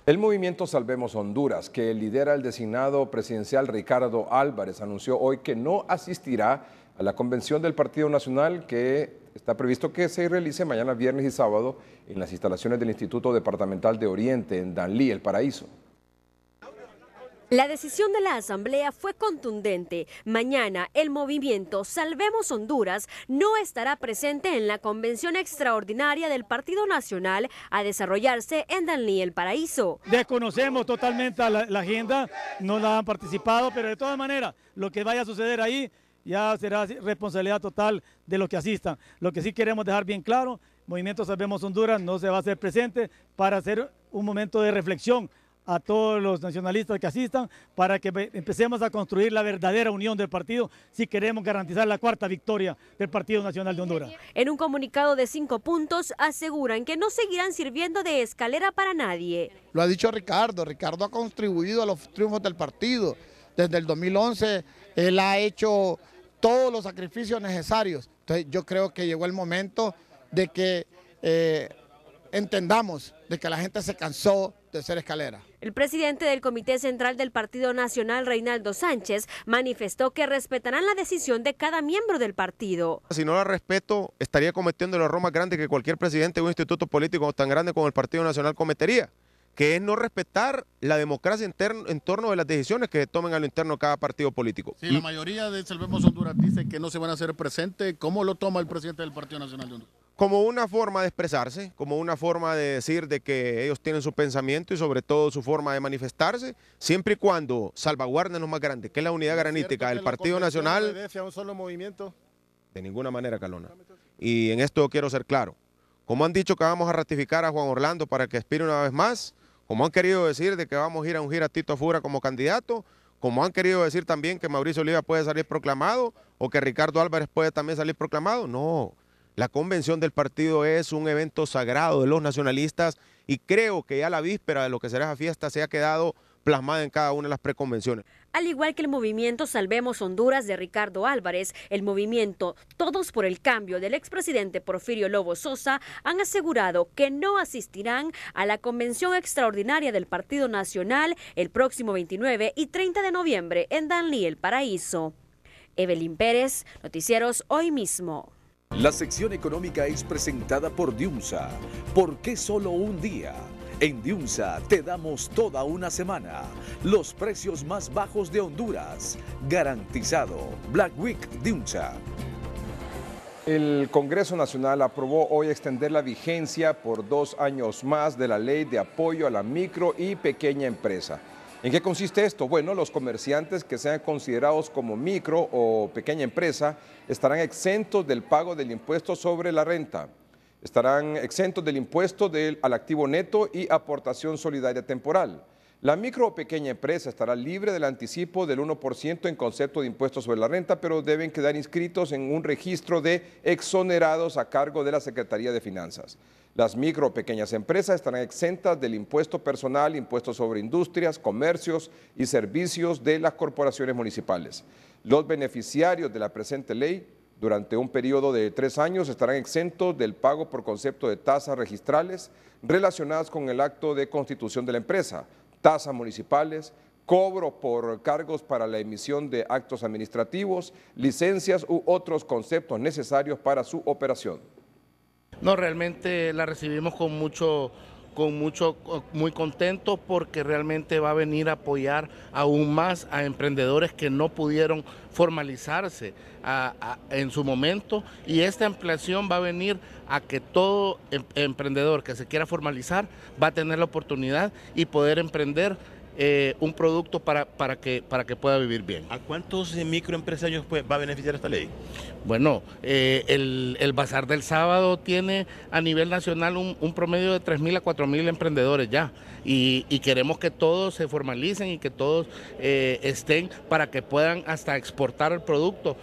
El movimiento Salvemos Honduras, que lidera el designado presidencial Ricardo Álvarez, anunció hoy que no asistirá a la convención del Partido Nacional que está previsto que se realice mañana viernes y sábado en las instalaciones del Instituto Departamental de Oriente en Danlí, El Paraíso. La decisión de la Asamblea fue contundente. Mañana el movimiento Salvemos Honduras no estará presente en la convención extraordinaria del Partido Nacional a desarrollarse en Danlí, El Paraíso. Desconocemos totalmente a la, la agenda, no la han participado, pero de todas maneras, lo que vaya a suceder ahí ya será responsabilidad total de los que asistan. Lo que sí queremos dejar bien claro, Movimiento Salvemos Honduras no se va a hacer presente para hacer un momento de reflexión a todos los nacionalistas que asistan para que empecemos a construir la verdadera unión del partido si queremos garantizar la cuarta victoria del Partido Nacional de Honduras. En un comunicado de cinco puntos aseguran que no seguirán sirviendo de escalera para nadie. Lo ha dicho Ricardo, Ricardo ha contribuido a los triunfos del partido. Desde el 2011 él ha hecho todos los sacrificios necesarios. Entonces yo creo que llegó el momento de que eh, entendamos de que la gente se cansó de ser escalera. El presidente del Comité Central del Partido Nacional, Reinaldo Sánchez, manifestó que respetarán la decisión de cada miembro del partido. Si no la respeto, estaría cometiendo el error más grande que cualquier presidente de un instituto político tan grande como el Partido Nacional cometería, que es no respetar la democracia en torno de las decisiones que tomen a lo interno cada partido político. Sí, la mayoría de Salvemos Honduras dice que no se van a hacer presentes. ¿Cómo lo toma el presidente del Partido Nacional de Honduras? como una forma de expresarse, como una forma de decir de que ellos tienen su pensamiento y sobre todo su forma de manifestarse, siempre y cuando salvaguarden lo más grande, que es la unidad granítica del Partido Nacional. a un solo movimiento? De ninguna manera, Calona. Y en esto quiero ser claro. Como han dicho que vamos a ratificar a Juan Orlando para que aspire una vez más, como han querido decir de que vamos a ir a ungir a Tito Fura como candidato, como han querido decir también que Mauricio Oliva puede salir proclamado o que Ricardo Álvarez puede también salir proclamado, no. La convención del partido es un evento sagrado de los nacionalistas y creo que ya la víspera de lo que será esa fiesta se ha quedado plasmada en cada una de las preconvenciones. Al igual que el movimiento Salvemos Honduras de Ricardo Álvarez, el movimiento Todos por el Cambio del expresidente Porfirio Lobo Sosa han asegurado que no asistirán a la convención extraordinaria del Partido Nacional el próximo 29 y 30 de noviembre en Danlí, el Paraíso. Evelyn Pérez, Noticieros Hoy mismo. La sección económica es presentada por Diunsa. ¿Por qué solo un día? En Diunsa te damos toda una semana. Los precios más bajos de Honduras. Garantizado. Black Week Diunsa. El Congreso Nacional aprobó hoy extender la vigencia por dos años más de la ley de apoyo a la micro y pequeña empresa. ¿En qué consiste esto? Bueno, los comerciantes que sean considerados como micro o pequeña empresa estarán exentos del pago del impuesto sobre la renta. Estarán exentos del impuesto del, al activo neto y aportación solidaria temporal. La micro o pequeña empresa estará libre del anticipo del 1% en concepto de impuestos sobre la renta, pero deben quedar inscritos en un registro de exonerados a cargo de la Secretaría de Finanzas. Las micro o pequeñas empresas estarán exentas del impuesto personal, impuestos sobre industrias, comercios y servicios de las corporaciones municipales. Los beneficiarios de la presente ley durante un periodo de tres años estarán exentos del pago por concepto de tasas registrales relacionadas con el acto de constitución de la empresa, tasas municipales, cobro por cargos para la emisión de actos administrativos, licencias u otros conceptos necesarios para su operación. No, realmente la recibimos con mucho con mucho, muy contentos porque realmente va a venir a apoyar aún más a emprendedores que no pudieron formalizarse en su momento y esta ampliación va a venir a que todo em, emprendedor que se quiera formalizar va a tener la oportunidad y poder emprender eh, un producto para, para, que, para que pueda vivir bien. ¿A cuántos microempresarios va a beneficiar esta ley? Bueno, eh, el, el, Bazar del Sábado tiene a nivel nacional un, promedio de 3.000 a 4.000 emprendedores ya y, queremos que todos se formalicen y que todos eh, estén para que puedan hasta exportar el producto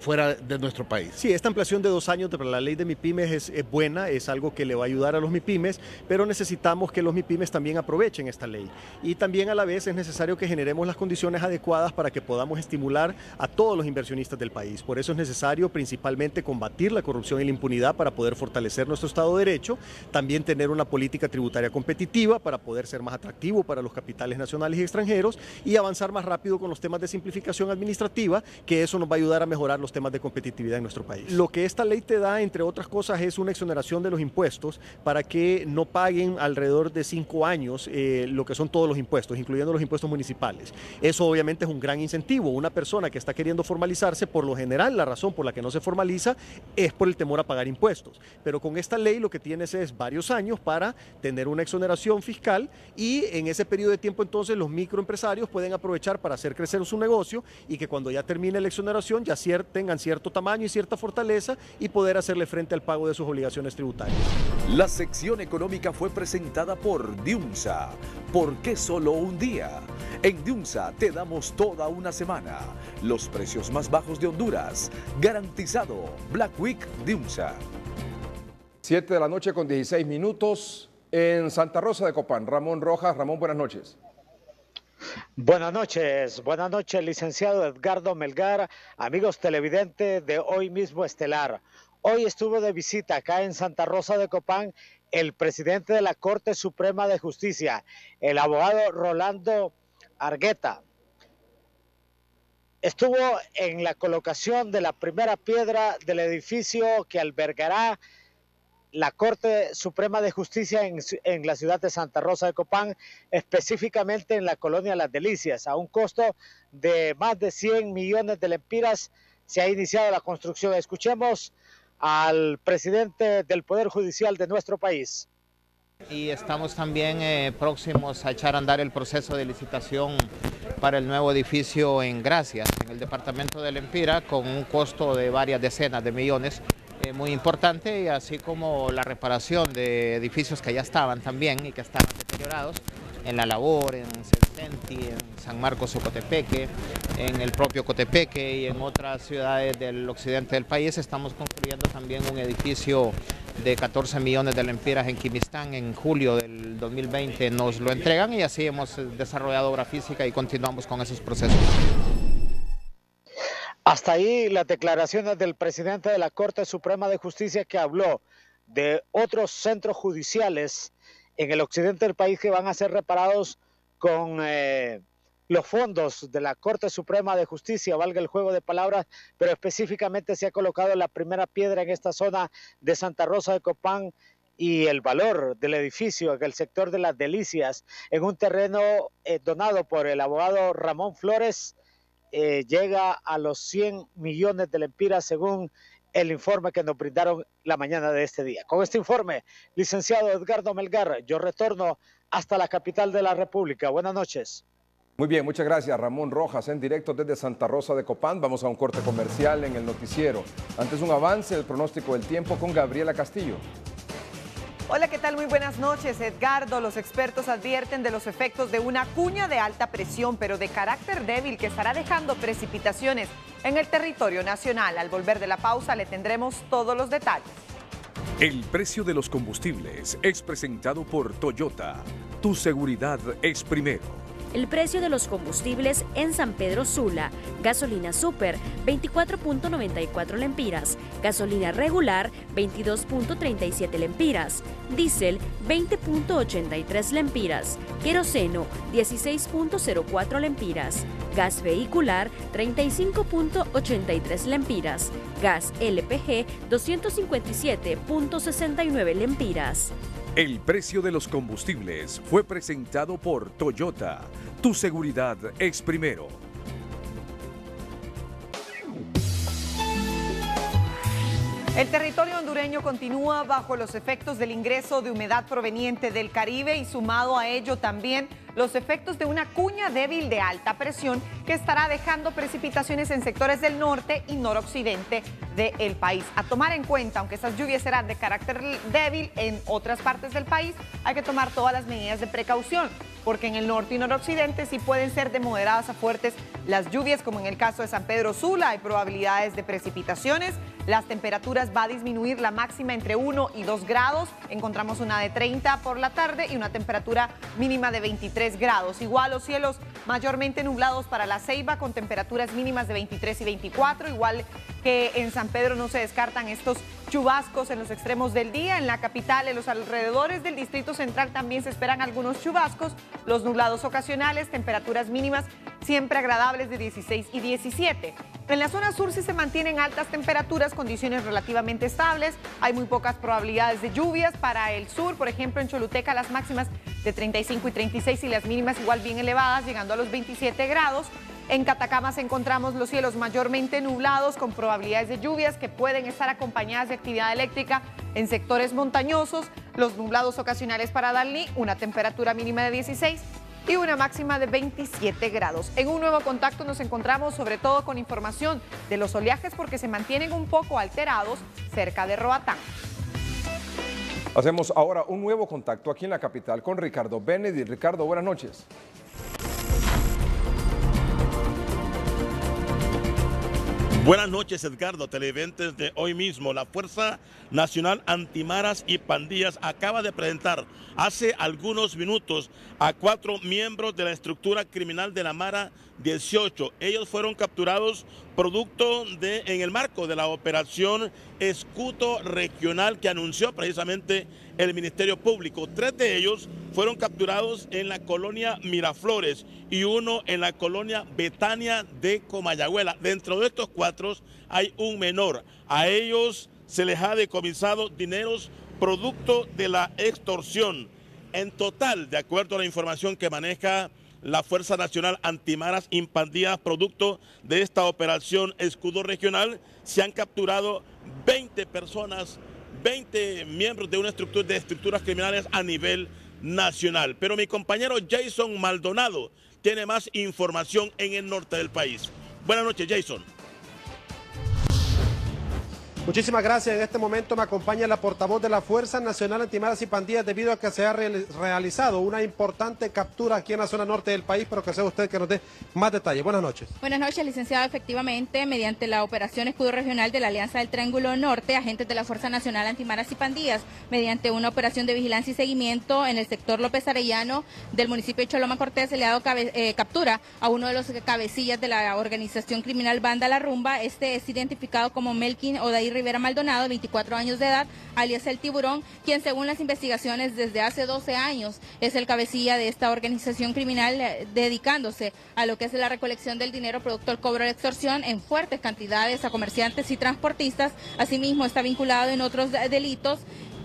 fuera de nuestro país. Sí, esta ampliación de dos años de la ley de MIPIMES es, es buena, es algo que le va a ayudar a los MIPIMES, pero necesitamos que los MIPIMES también aprovechen esta ley y también a la vez es necesario que generemos las condiciones adecuadas para que podamos estimular a todos los inversionistas del país. Por eso es necesario principalmente combatir la corrupción y la impunidad para poder fortalecer nuestro Estado de Derecho, también tener una política tributaria competitiva para poder ser más atractivo para los capitales nacionales y extranjeros y avanzar más rápido con los temas de simplificación administrativa, que eso nos va a ayudar a mejorar los temas de competitividad en nuestro país. Lo que esta ley te da, entre otras cosas, es una exoneración de los impuestos para que no paguen alrededor de cinco años eh, lo que son todos los impuestos, incluyendo los impuestos municipales. Eso obviamente es un gran incentivo. Una persona que está queriendo formalizarse, por lo general, la razón por la que no se formaliza es por el temor a pagar impuestos. Pero con esta ley lo que tienes es varios años para tener una exoneración fiscal y en ese periodo de tiempo entonces los microempresarios pueden aprovechar para hacer crecer su negocio y que cuando ya termine la exoneración ya tengan cierto tamaño y cierta fortaleza y poder hacerle frente al pago de sus obligaciones tributarias. La sección económica fue presentada por Diunsa. ¿Por qué solo un día? En Diunsa te damos toda una semana. Los precios más bajos de Honduras. Garantizado. Black Week Diunsa. 7 de la noche con 16 minutos en Santa Rosa de Copán. Ramón Rojas. Ramón, buenas noches. Buenas noches, buenas noches, licenciado Edgardo Melgar, amigos televidentes de hoy mismo Estelar. Hoy estuvo de visita acá en Santa Rosa de Copán el presidente de la Corte Suprema de Justicia, el abogado Rolando Argueta. Estuvo en la colocación de la primera piedra del edificio que albergará la Corte Suprema de Justicia en, en, la ciudad de Santa Rosa de Copán, específicamente en la colonia Las Delicias, a un costo de más de 100 millones de lempiras. Se ha iniciado la construcción. Escuchemos al presidente del Poder Judicial de nuestro país. Y estamos también eh, próximos a echar a andar el proceso de licitación para el nuevo edificio en Gracias, en el departamento de Lempira, con un costo de varias decenas de millones eh, muy importante, y así como la reparación de edificios que ya estaban también y que estaban deteriorados en La Labor, en Censenti, en San Marcos o Cotepeque, en el propio Cotepeque y en otras ciudades del occidente del país. Estamos construyendo también un edificio de 14 millones de lempiras en Quimistán en julio del 2020 nos lo entregan y así hemos desarrollado obra física y continuamos con esos procesos. Hasta ahí las declaraciones del presidente de la Corte Suprema de Justicia que habló de otros centros judiciales en el occidente del país que van a ser reparados con eh, los fondos de la Corte Suprema de Justicia, valga el juego de palabras, pero específicamente se ha colocado la primera piedra en esta zona de Santa Rosa de Copán y el valor del edificio en el sector de las Delicias, en un terreno eh, donado por el abogado Ramón Flores, eh, llega a los 100 millones de lempiras según el informe que nos brindaron la mañana de este día. Con este informe, licenciado Edgardo Melgar, yo retorno hasta la capital de la República. Buenas noches. Muy bien, muchas gracias Ramón Rojas en directo desde Santa Rosa de Copán. Vamos a un corte comercial en el noticiero. Antes un avance del pronóstico del tiempo con Gabriela Castillo. Hola, ¿qué tal? Muy buenas noches, Edgardo. Los expertos advierten de los efectos de una cuña de alta presión, pero de carácter débil, que estará dejando precipitaciones en el territorio nacional. Al volver de la pausa le tendremos todos los detalles. El precio de los combustibles es presentado por Toyota. Tu seguridad es primero. El precio de los combustibles en San Pedro Sula, gasolina super 24.94 lempiras, gasolina regular 22.37 lempiras, diésel 20.83 lempiras, queroseno 16.04 lempiras, gas vehicular 35.83 lempiras, gas LPG 257.69 lempiras. El precio de los combustibles fue presentado por Toyota. Tu seguridad es primero. El territorio hondureño continúa bajo los efectos del ingreso de humedad proveniente del Caribe y sumado a ello también los efectos de una cuña débil de alta presión que estará dejando precipitaciones en sectores del norte y noroccidente del país. A tomar en cuenta, aunque estas lluvias serán de carácter débil en otras partes del país, hay que tomar todas las medidas de precaución, porque en el norte y noroccidente sí pueden ser de moderadas a fuertes las lluvias, como en el caso de San Pedro Sula, hay probabilidades de precipitaciones, las temperaturas va a disminuir la máxima entre 1 y 2 grados, encontramos una de 30 por la tarde y una temperatura mínima de 23 grados. Igual los cielos mayormente nublados para la Ceiba con temperaturas mínimas de 23 y 24, igual que en San Pedro no se descartan estos chubascos en los extremos del día. En la capital, en los alrededores del Distrito Central también se esperan algunos chubascos, los nublados ocasionales, temperaturas mínimas siempre agradables de 16 y 17. En la zona sur sí se mantienen altas temperaturas, condiciones relativamente estables, hay muy pocas probabilidades de lluvias. Para el sur, por ejemplo, en Choluteca las máximas de 35 y 36 y las mínimas igual bien elevadas, llegando a los 27 grados. En Catacamas encontramos los cielos mayormente nublados con probabilidades de lluvias que pueden estar acompañadas de actividad eléctrica en sectores montañosos. Los nublados ocasionales para Dalí, una temperatura mínima de 16 y una máxima de 27 grados. En un nuevo contacto nos encontramos sobre todo con información de los oleajes porque se mantienen un poco alterados cerca de Roatán. Hacemos ahora un nuevo contacto aquí en la capital con Ricardo Benedict. Ricardo, buenas noches. Buenas noches, Edgardo, televidentes de hoy mismo. La Fuerza Nacional Antimaras y Pandillas acaba de presentar hace algunos minutos a cuatro miembros de la estructura criminal de la Mara 18. Ellos fueron capturados producto de, en el marco de la operación Escuto Regional que anunció precisamente el Ministerio Público. Tres de ellos fueron capturados en la colonia Miraflores y uno en la colonia Betania de Comayagüela. Dentro de estos cuatro hay un menor. A ellos se les ha decomisado dineros producto de la extorsión. En total, de acuerdo a la información que maneja la Fuerza Nacional Antimaras Impandías, producto de esta operación Escudo Regional, se han capturado 20 personas, 20 miembros de una estructura de estructuras criminales a nivel nacional. Pero mi compañero Jason Maldonado tiene más información en el norte del país. Buenas noches, Jason. Muchísimas gracias. En este momento me acompaña la portavoz de la Fuerza Nacional Antimaras y Pandillas debido a que se ha realizado una importante captura aquí en la zona norte del país, pero que sea usted que nos dé más detalles. Buenas noches. Buenas noches, licenciado. Efectivamente, mediante la operación Escudo Regional de la Alianza del Triángulo Norte, agentes de la Fuerza Nacional Antimaras y Pandillas, mediante una operación de vigilancia y seguimiento en el sector López Arellano del municipio de Choloma Cortés, se le ha dado eh, captura a uno de los cabecillas de la organización criminal Banda La Rumba. Este es identificado como Melkin Odair Rivera Maldonado, 24 años de edad, alias El Tiburón, quien según las investigaciones desde hace 12 años es el cabecilla de esta organización criminal eh, dedicándose a lo que es la recolección del dinero producto del cobro de extorsión en fuertes cantidades a comerciantes y transportistas. Asimismo está vinculado en otros delitos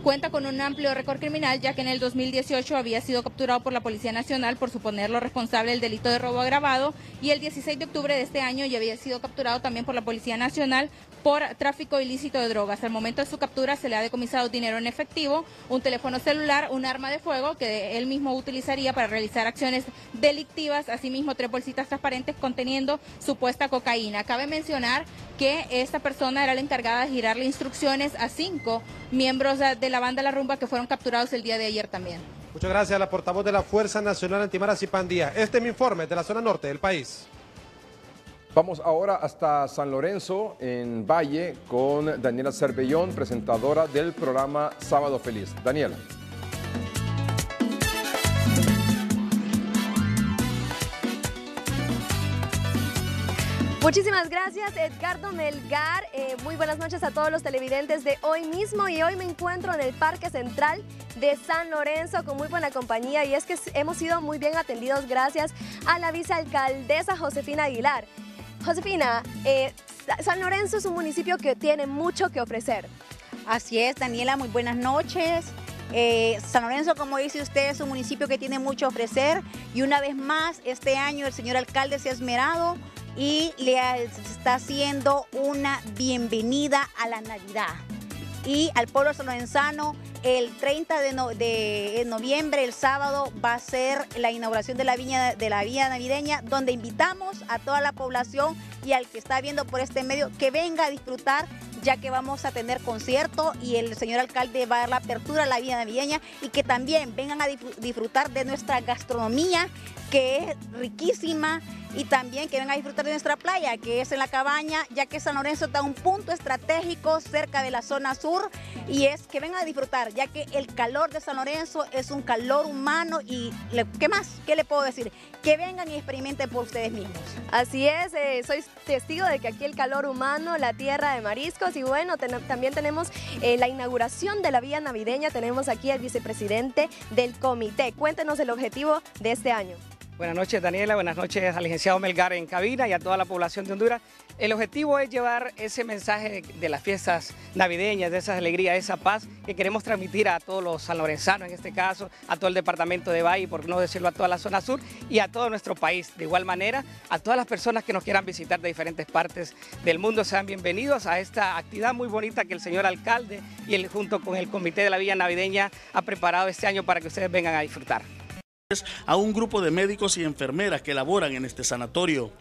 cuenta con un amplio récord criminal, ya que en el 2018 había sido capturado por la Policía Nacional por suponerlo responsable del delito de robo agravado y el 16 de octubre de este año ya había sido capturado también por la Policía Nacional por tráfico ilícito de drogas. Al momento de su captura se le ha decomisado dinero en efectivo, un teléfono celular, un arma de fuego que él mismo utilizaría para realizar acciones delictivas, asimismo tres bolsitas transparentes conteniendo supuesta cocaína. Cabe mencionar que esta persona era la encargada de girarle instrucciones a cinco miembros de la banda La Rumba que fueron capturados el día de ayer también. Muchas gracias a la portavoz de la Fuerza Nacional Antimaras y Pandía. Este es mi informe de la zona norte del país. Vamos ahora hasta San Lorenzo, en Valle, con Daniela Cervellón, presentadora del programa Sábado Feliz. Daniela. Muchísimas gracias Edgardo Melgar. Eh, muy buenas noches a todos los televidentes de hoy mismo y hoy me encuentro en el Parque Central de San Lorenzo con muy buena compañía y es que hemos sido muy bien atendidos gracias a la vicealcaldesa Josefina Aguilar. Josefina, eh, San Lorenzo es un municipio que tiene mucho que ofrecer. Así es, Daniela, muy buenas noches. Eh, San Lorenzo, como dice usted, es un municipio que tiene mucho que ofrecer y una vez más, este año el señor alcalde se ha esmerado y le está haciendo una bienvenida a la Navidad. Y al pueblo sanlorenzano, el 30 de, noviembre, el sábado, va a ser la inauguración de la viña de la vía navideña, donde invitamos a toda la población y al que está viendo por este medio que venga a disfrutar ya que vamos a tener concierto y el señor alcalde va a dar la apertura a la vía navideña y que también vengan a disfrutar de nuestra gastronomía que es riquísima y también que vengan a disfrutar de nuestra playa, que es en la cabaña, ya que San Lorenzo está un punto estratégico cerca de la zona sur y es que vengan a disfrutar, ya que el calor de San Lorenzo es un calor humano y ¿qué más? ¿Qué le puedo decir? Que vengan y experimenten por ustedes mismos. Así es, eh, soy testigo de que aquí el calor humano, la tierra de mariscos y bueno, también tenemos eh, la inauguración de la vía navideña, tenemos aquí al vicepresidente del comité. Cuéntenos el objetivo de este año. Buenas noches Daniela, buenas noches al licenciado Melgar en cabina y a toda la población de Honduras. El objetivo es llevar ese mensaje de las fiestas navideñas, de esa alegría, esa paz que queremos transmitir a todos los sanlorenzanos en este caso, a todo el departamento de Valle, por no decirlo a toda la zona sur y a todo nuestro país. De igual manera, a todas las personas que nos quieran visitar de diferentes partes del mundo, sean bienvenidos a esta actividad muy bonita que el señor alcalde y él junto con el comité de la Villa Navideña ha preparado este año para que ustedes vengan a disfrutar a un grupo de médicos y enfermeras que laboran en este sanatorio.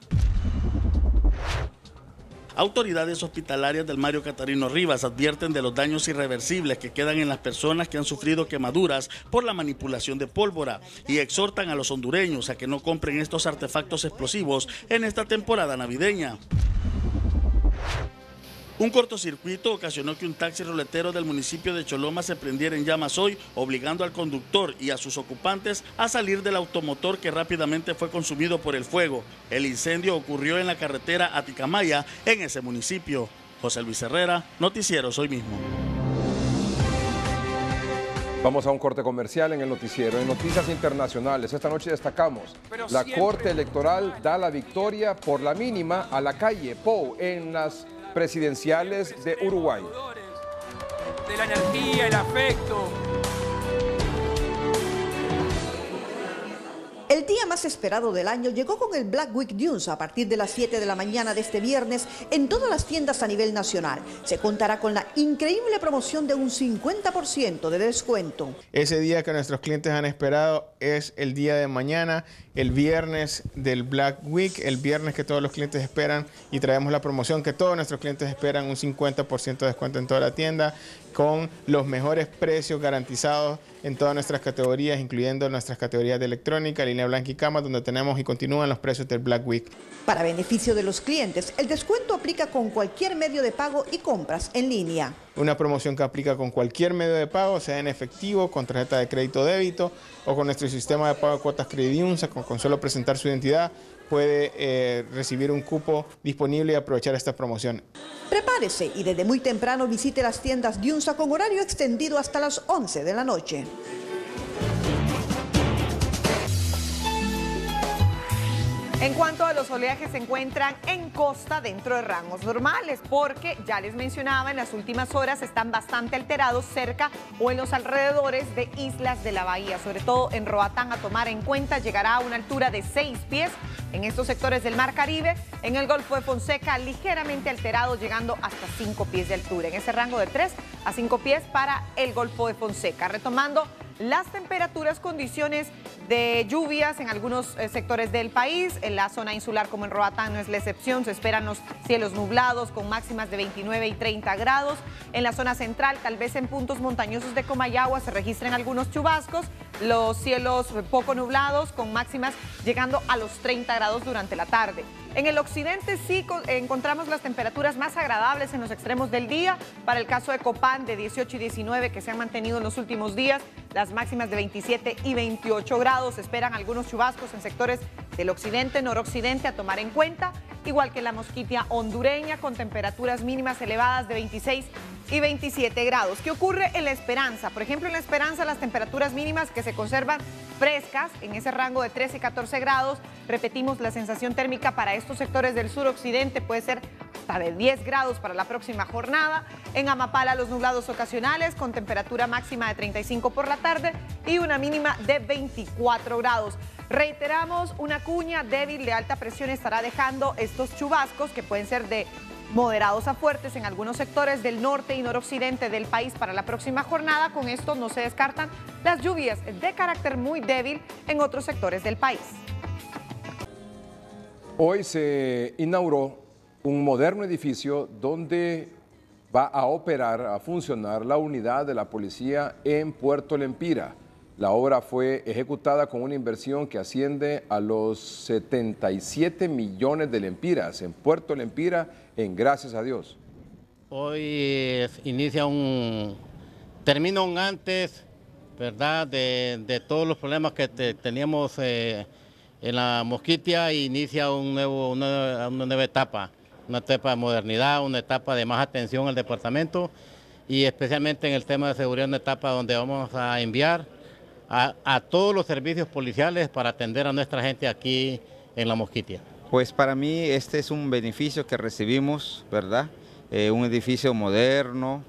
Autoridades hospitalarias del Mario Catarino Rivas advierten de los daños irreversibles que quedan en las personas que han sufrido quemaduras por la manipulación de pólvora y exhortan a los hondureños a que no compren estos artefactos explosivos en esta temporada navideña. Un cortocircuito ocasionó que un taxi ruletero del municipio de Choloma se prendiera en llamas hoy, obligando al conductor y a sus ocupantes a salir del automotor que rápidamente fue consumido por el fuego. El incendio ocurrió en la carretera Aticamaya, en ese municipio. José Luis Herrera, Noticieros hoy mismo. Vamos a un corte comercial en el noticiero. En noticias internacionales, esta noche destacamos, la Corte Electoral da la victoria por la mínima a la calle Pou en las presidenciales de Uruguay. El día más esperado del año llegó con el Black Week Dunes a partir de las 7 de la mañana de este viernes en todas las tiendas a nivel nacional. Se contará con la increíble promoción de un 50% de descuento. Ese día que nuestros clientes han esperado es el día de mañana, el viernes del Black Week, el viernes que todos los clientes esperan y traemos la promoción que todos nuestros clientes esperan, un 50% de descuento en toda la tienda con los mejores precios garantizados en todas nuestras categorías, incluyendo nuestras categorías de electrónica, línea blanca y cama, donde tenemos y continúan los precios del Black Week. Para beneficio de los clientes, el descuento aplica con cualquier medio de pago y compras en línea. Una promoción que aplica con cualquier medio de pago, sea en efectivo, con tarjeta de crédito o débito o con nuestro sistema de pago de cuotas Crediunsa, con, con solo presentar su identidad puede eh, recibir un cupo disponible y aprovechar esta promoción. Prepárese y desde muy temprano visite las tiendas Diunsa con horario extendido hasta las 11 de la noche. En cuanto a los oleajes, se encuentran en costa dentro de rangos normales, porque ya les mencionaba, en las últimas horas están bastante alterados cerca o en los alrededores de islas de la bahía, sobre todo en Roatán, a tomar en cuenta, llegará a una altura de 6 pies en estos sectores del Mar Caribe, en el Golfo de Fonseca, ligeramente alterado, llegando hasta 5 pies de altura, en ese rango de 3 a 5 pies para el Golfo de Fonseca. Retomando las temperaturas, condiciones de lluvias en algunos eh, sectores del país. En la zona insular como en Roatán no es la excepción. Se esperan los cielos nublados con máximas de 29 y 30 grados. En la zona central, tal vez en puntos montañosos de Comayagua se registren algunos chubascos. Los cielos poco nublados con máximas llegando a los 30 grados durante la tarde. En el occidente sí encontramos las temperaturas más agradables en los extremos del día. Para el caso de Copán de 18 y 19 que se han mantenido en los últimos días, las máximas de 27 y 28 grados. esperan algunos chubascos en sectores del occidente, noroccidente a tomar en cuenta, igual que la mosquitia hondureña con temperaturas mínimas elevadas de 26 y 27 grados. ¿Qué ocurre en La Esperanza? Por ejemplo, en La Esperanza las temperaturas mínimas que se conservan frescas en ese rango de 13 y 14 grados. Repetimos, la sensación térmica para estos sectores del suroccidente puede ser hasta de 10 grados para la próxima jornada. En Amapala los nublados ocasionales con temperatura máxima de 35 por la tarde y una mínima de 24 grados. Reiteramos, una cuña débil de alta presión estará dejando estos chubascos que pueden ser de moderados a fuertes en algunos sectores del norte y noroccidente del país para la próxima jornada. Con esto no se descartan las lluvias de carácter muy débil en otros sectores del país. Hoy se inauguró un moderno edificio donde va a operar, a funcionar la unidad de la policía en Puerto Lempira. La obra fue ejecutada con una inversión que asciende a los 77 millones de lempiras en Puerto Lempira, en Gracias a Dios. Hoy inicia un, termina un antes, ¿verdad?, de, todos los problemas que teníamos eh, en la Mosquitia e inicia una, nueva etapa, una etapa de modernidad, una etapa de más atención al departamento y especialmente en el tema de seguridad, una etapa donde vamos a enviar a, todos los servicios policiales para atender a nuestra gente aquí en La Mosquitia? Pues para mí este es un beneficio que recibimos, ¿verdad? Eh, un edificio moderno,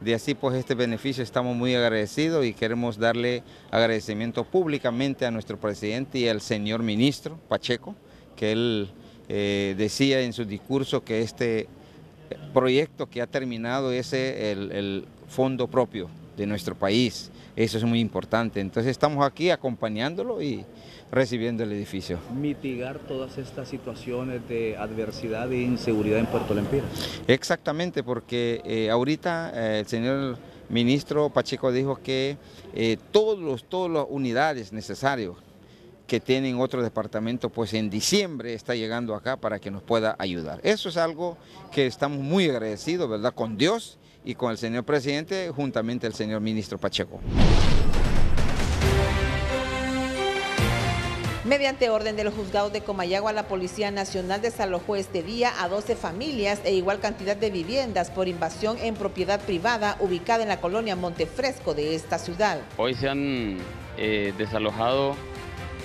de así pues este beneficio estamos muy agradecidos y queremos darle agradecimiento públicamente a nuestro presidente y al señor ministro Pacheco, que él eh, decía en su discurso que este proyecto que ha terminado es el, el fondo propio de nuestro país eso es muy importante. Entonces estamos aquí acompañándolo y recibiendo el edificio. Mitigar todas estas situaciones de adversidad e inseguridad en Puerto Lempira. Exactamente, porque eh, ahorita eh, el señor ministro Pacheco dijo que eh, todos los, todas las unidades necesarias que tienen otro departamento, pues en diciembre está llegando acá para que nos pueda ayudar. Eso es algo que estamos muy agradecidos, ¿verdad? Con Dios y con el señor presidente, juntamente el señor ministro Pacheco. Mediante orden de los juzgados de Comayagua, la Policía Nacional desalojó este día a 12 familias e igual cantidad de viviendas por invasión en propiedad privada ubicada en la colonia Montefresco de esta ciudad. Hoy se han eh, desalojado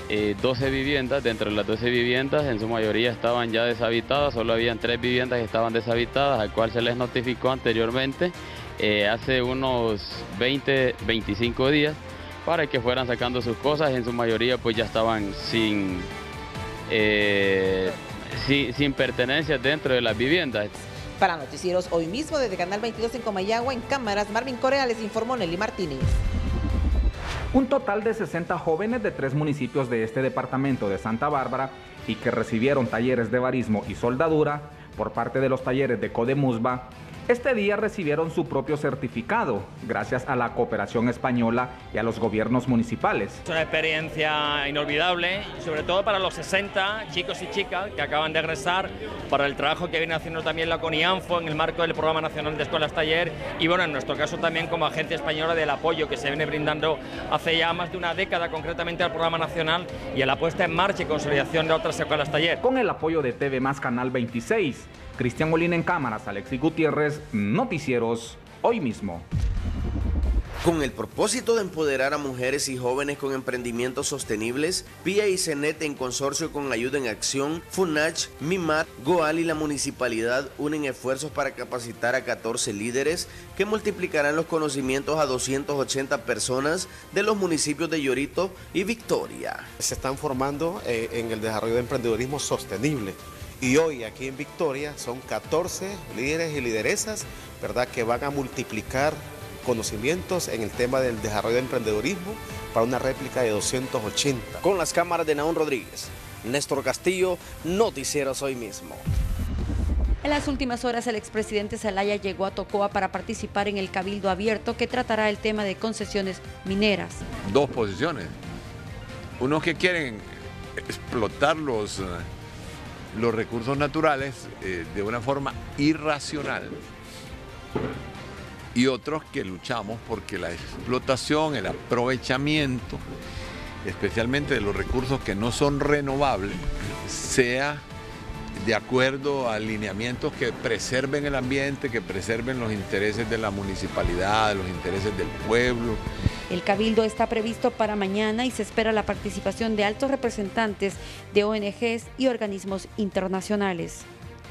12 eh, viviendas, dentro de las 12 viviendas en su mayoría estaban ya deshabitadas, solo habían tres viviendas que estaban deshabitadas, al cual se les notificó anteriormente eh, hace unos 20, 25 días para que fueran sacando sus cosas, en su mayoría pues ya estaban sin, eh, sin, pertenencias dentro de las viviendas. Para Noticieros, hoy mismo desde Canal 22 en Comayagua, en cámaras, Marvin Correa les informó Nelly Martínez. Un total de 60 jóvenes de tres municipios de este departamento de Santa Bárbara y que recibieron talleres de barismo y soldadura por parte de los talleres de Codemusba este día recibieron su propio certificado gracias a la cooperación española y a los gobiernos municipales. Es una experiencia inolvidable, sobre todo para los 60 chicos y chicas que acaban de egresar, para el trabajo que viene haciendo también la CONIANFO en el marco del Programa Nacional de Escuelas Taller y bueno, en nuestro caso también como agencia española del apoyo que se viene brindando hace ya más de una década concretamente al Programa Nacional y a la puesta en marcha y consolidación de otras escuelas taller. Con el apoyo de TV Más Canal 26 Cristian Molina en cámaras, Alexis Gutiérrez, Noticieros, hoy mismo. Con el propósito de empoderar a mujeres y jóvenes con emprendimientos sostenibles, PIA y CENET en consorcio con Ayuda en Acción, FUNACH, MIMAT, GOAL y la municipalidad unen esfuerzos para capacitar a 14 líderes que multiplicarán los conocimientos a 280 personas de los municipios de Llorito y Victoria. Se están formando eh, en el desarrollo de emprendedurismo sostenible y hoy aquí en Victoria son 14 líderes y lideresas, ¿verdad?, que van a multiplicar conocimientos en el tema del desarrollo de emprendedurismo para una réplica de 280. Con las cámaras de Naún Rodríguez, Néstor Castillo, Noticieros hoy mismo. En las últimas horas, el expresidente Zelaya llegó a Tocoa para participar en el Cabildo Abierto que tratará el tema de concesiones mineras. Dos posiciones. Unos que quieren explotar los los recursos naturales eh, de una forma irracional y otros que luchamos porque la explotación, el aprovechamiento, especialmente de los recursos que no son renovables, sea de acuerdo a alineamientos que preserven el ambiente, que preserven los intereses de la municipalidad, los intereses del pueblo el cabildo está previsto para mañana y se espera la participación de altos representantes de ONGs y organismos internacionales.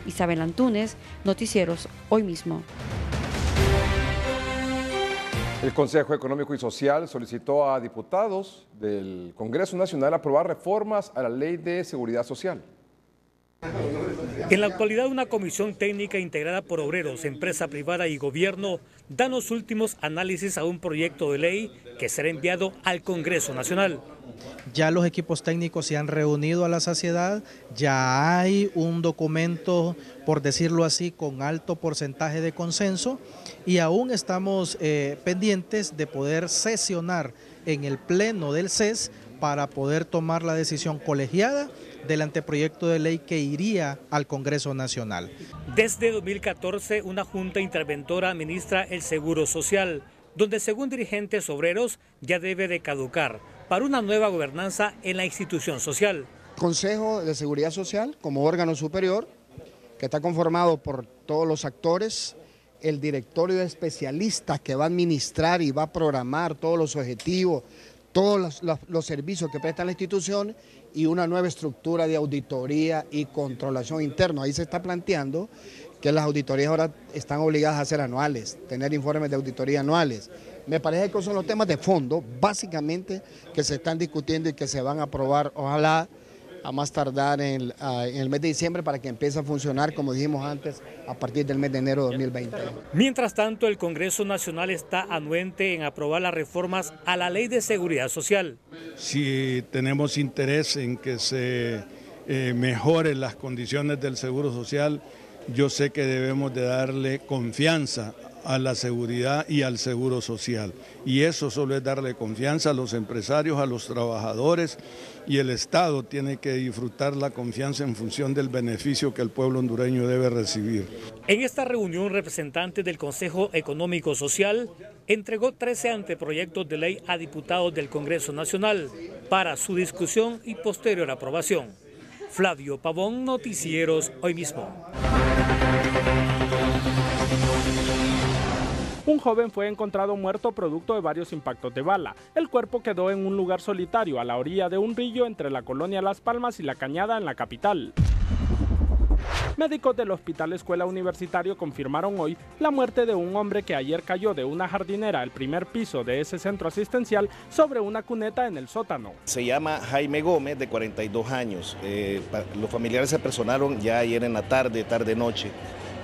Isabel Antunes, Noticieros, hoy mismo. El Consejo Económico y Social solicitó a diputados del Congreso Nacional aprobar reformas a la Ley de Seguridad Social. En la actualidad, una comisión técnica integrada por obreros, empresa privada y gobierno da los últimos análisis a un proyecto de ley que será enviado al Congreso Nacional. Ya los equipos técnicos se han reunido a la saciedad, ya hay un documento, por decirlo así, con alto porcentaje de consenso y aún estamos eh, pendientes de poder sesionar en el pleno del CES para poder tomar la decisión colegiada del anteproyecto de ley que iría al Congreso Nacional. Desde 2014, una junta interventora administra el Seguro Social, donde según dirigentes obreros ya debe de caducar para una nueva gobernanza en la institución social. Consejo de Seguridad Social como órgano superior, que está conformado por todos los actores, el directorio de especialistas que va a administrar y va a programar todos los objetivos, todos los, servicios que presta la institución y una nueva estructura de auditoría y controlación interna. Ahí se está planteando que las auditorías ahora están obligadas a ser anuales, tener informes de auditoría anuales. Me parece que son los temas de fondo, básicamente, que se están discutiendo y que se van a aprobar, ojalá a más tardar en el, mes de diciembre para que empiece a funcionar, como dijimos antes, a partir del mes de enero de 2020. Mientras tanto, el Congreso Nacional está anuente en aprobar las reformas a la Ley de Seguridad Social. Si tenemos interés en que se eh, mejoren las condiciones del Seguro Social, yo sé que debemos de darle confianza a la seguridad y al seguro social. Y eso solo es darle confianza a los empresarios, a los trabajadores y el Estado tiene que disfrutar la confianza en función del beneficio que el pueblo hondureño debe recibir. En esta reunión, representante del Consejo Económico Social entregó 13 anteproyectos de ley a diputados del Congreso Nacional para su discusión y posterior aprobación. Flavio Pavón, Noticieros, hoy mismo. Un joven fue encontrado muerto producto de varios impactos de bala. El cuerpo quedó en un lugar solitario a la orilla de un río entre la colonia Las Palmas y la Cañada en la capital. Médicos del Hospital Escuela Universitario confirmaron hoy la muerte de un hombre que ayer cayó de una jardinera al primer piso de ese centro asistencial sobre una cuneta en el sótano. Se llama Jaime Gómez, de 42 años. Eh, los familiares se personaron ya ayer en la tarde, tarde-noche,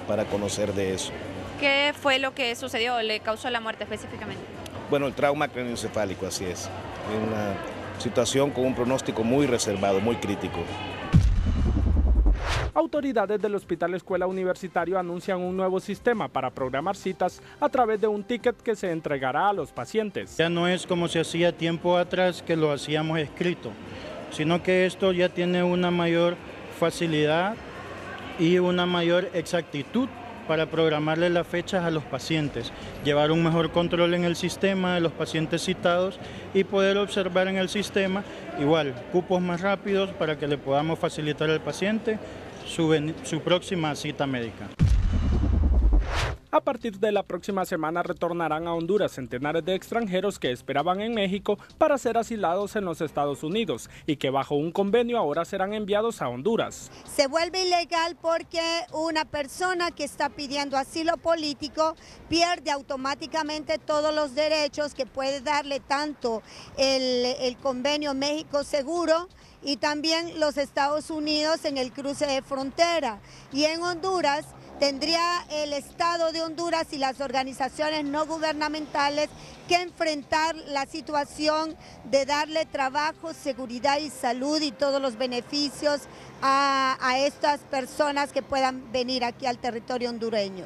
para conocer de eso. ¿Qué fue lo que sucedió? ¿Le causó la muerte específicamente? Bueno, el trauma craneoencefálico, así es. Una situación con un pronóstico muy reservado, muy crítico. Autoridades del Hospital Escuela Universitario anuncian un nuevo sistema para programar citas a través de un ticket que se entregará a los pacientes. Ya no es como se hacía tiempo atrás que lo hacíamos escrito, sino que esto ya tiene una mayor facilidad y una mayor exactitud para programarle las fechas a los pacientes, llevar un mejor control en el sistema de los pacientes citados y poder observar en el sistema igual cupos más rápidos para que le podamos facilitar al paciente su, su próxima cita médica. A partir de la próxima semana retornarán a Honduras centenares de extranjeros que esperaban en México para ser asilados en los Estados Unidos y que bajo un convenio ahora serán enviados a Honduras. Se vuelve ilegal porque una persona que está pidiendo asilo político pierde automáticamente todos los derechos que puede darle tanto el, convenio México Seguro y también los Estados Unidos en el cruce de frontera. Y en Honduras tendría el Estado de Honduras y las organizaciones no gubernamentales que enfrentar la situación de darle trabajo, seguridad y salud y todos los beneficios a, estas personas que puedan venir aquí al territorio hondureño.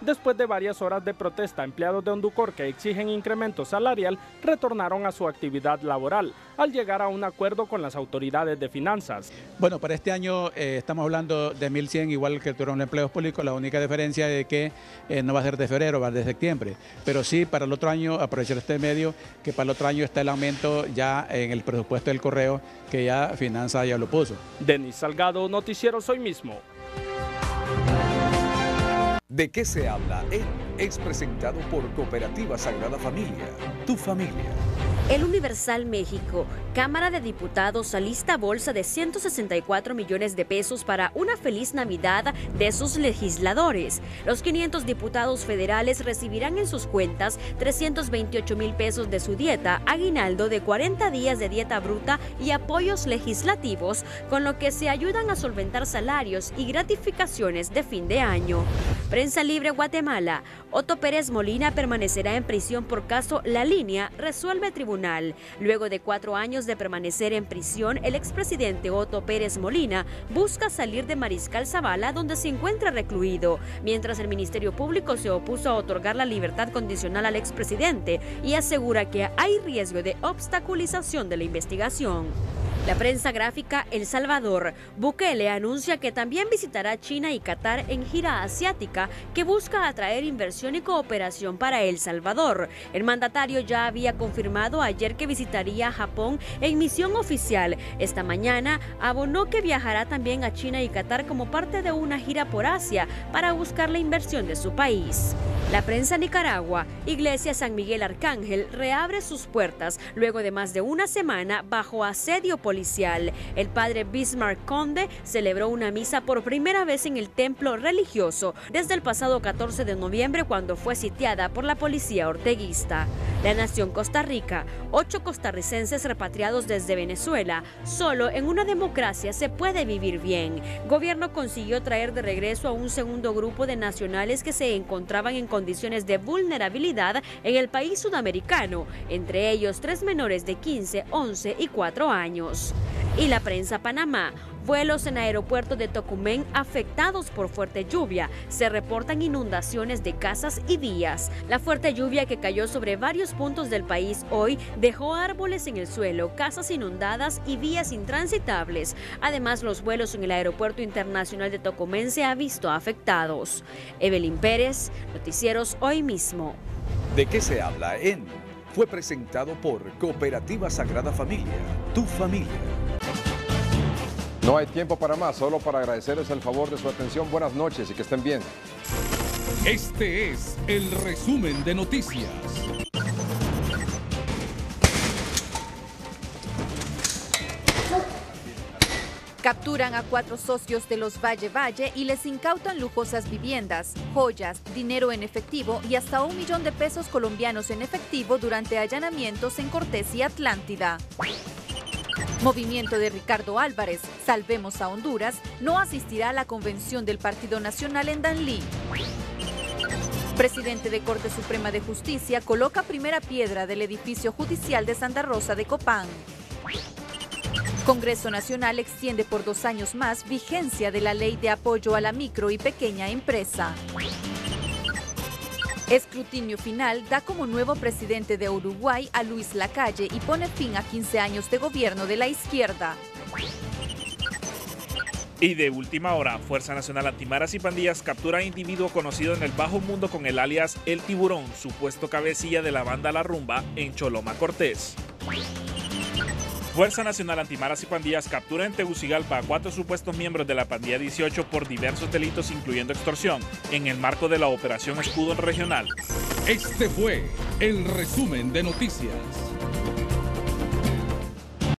Después de varias horas de protesta, empleados de Honducor que exigen incremento salarial retornaron a su actividad laboral al llegar a un acuerdo con las autoridades de finanzas. Bueno, para este año eh, estamos hablando de 1.100, igual que tuvieron empleos públicos, la única diferencia es que eh, no va a ser de febrero, va de septiembre. Pero sí, para el otro año, aprovechar este medio, que para el otro año está el aumento ya en el presupuesto del correo, que ya Finanza ya lo puso. Denis Salgado, Noticiero Hoy Mismo. ¿De qué se habla? es presentado por Cooperativa Sagrada Familia, tu familia. El Universal México, Cámara de Diputados alista bolsa de 164 millones de pesos para una feliz Navidad de sus legisladores. Los 500 diputados federales recibirán en sus cuentas 328 mil pesos de su dieta, aguinaldo de 40 días de dieta bruta y apoyos legislativos, con lo que se ayudan a solventar salarios y gratificaciones de fin de año. Prensa Libre Guatemala. Otto Pérez Molina permanecerá en prisión por caso La Línea, resuelve tribunal. Luego de cuatro años de permanecer en prisión, el expresidente Otto Pérez Molina busca salir de Mariscal Zavala, donde se encuentra recluido, mientras el Ministerio Público se opuso a otorgar la libertad condicional al expresidente y asegura que hay riesgo de obstaculización de la investigación. La prensa gráfica El Salvador. Bukele anuncia que también visitará China y Qatar en gira asiática que busca atraer inversión y cooperación para El Salvador. El mandatario ya había confirmado ayer que visitaría Japón en misión oficial. Esta mañana abonó que viajará también a China y Qatar como parte de una gira por Asia para buscar la inversión de su país. La prensa Nicaragua. Iglesia San Miguel Arcángel reabre sus puertas luego de más de una semana bajo asedio policial. El padre Bismarck Conde celebró una misa por primera vez en el templo religioso desde el pasado 14 de noviembre cuando fue sitiada por la policía orteguista. La nación Costa Rica, ocho costarricenses repatriados desde Venezuela. Solo en una democracia se puede vivir bien. Gobierno consiguió traer de regreso a un segundo grupo de nacionales que se encontraban en condiciones de vulnerabilidad en el país sudamericano, entre ellos tres menores de 15, 11 y 4 años. Y la prensa Panamá. Vuelos en aeropuerto de Tocumen afectados por fuerte lluvia. Se reportan inundaciones de casas y vías. La fuerte lluvia que cayó sobre varios puntos del país hoy dejó árboles en el suelo, casas inundadas y vías intransitables. Además, los vuelos en el aeropuerto internacional de Tocumen se han visto afectados. Evelyn Pérez, Noticieros Hoy mismo. ¿De qué se habla en? Fue presentado por Cooperativa Sagrada Familia, tu familia. No hay tiempo para más, solo para agradecerles el favor de su atención. Buenas noches y que estén bien. Este es el resumen de noticias. Capturan a cuatro socios de los Valle Valle y les incautan lujosas viviendas, joyas, dinero en efectivo y hasta un millón de pesos colombianos en efectivo durante allanamientos en Cortés y Atlántida. Movimiento de Ricardo Álvarez, Salvemos a Honduras, no asistirá a la convención del Partido Nacional en Danlí. Presidente de Corte Suprema de Justicia coloca primera piedra del edificio judicial de Santa Rosa de Copán. Congreso Nacional extiende por dos años más vigencia de la ley de apoyo a la micro y pequeña empresa. Escrutinio final da como nuevo presidente de Uruguay a Luis Lacalle y pone fin a 15 años de gobierno de la izquierda. Y de última hora, Fuerza Nacional Antimaras y Pandillas captura a individuo conocido en el bajo mundo con el alias El Tiburón, supuesto cabecilla de la banda La Rumba en Choloma Cortés. Fuerza Nacional Antimaras y Pandillas captura en Tegucigalpa a cuatro supuestos miembros de la pandilla 18 por diversos delitos incluyendo extorsión en el marco de la Operación Escudo Regional. Este fue el resumen de noticias.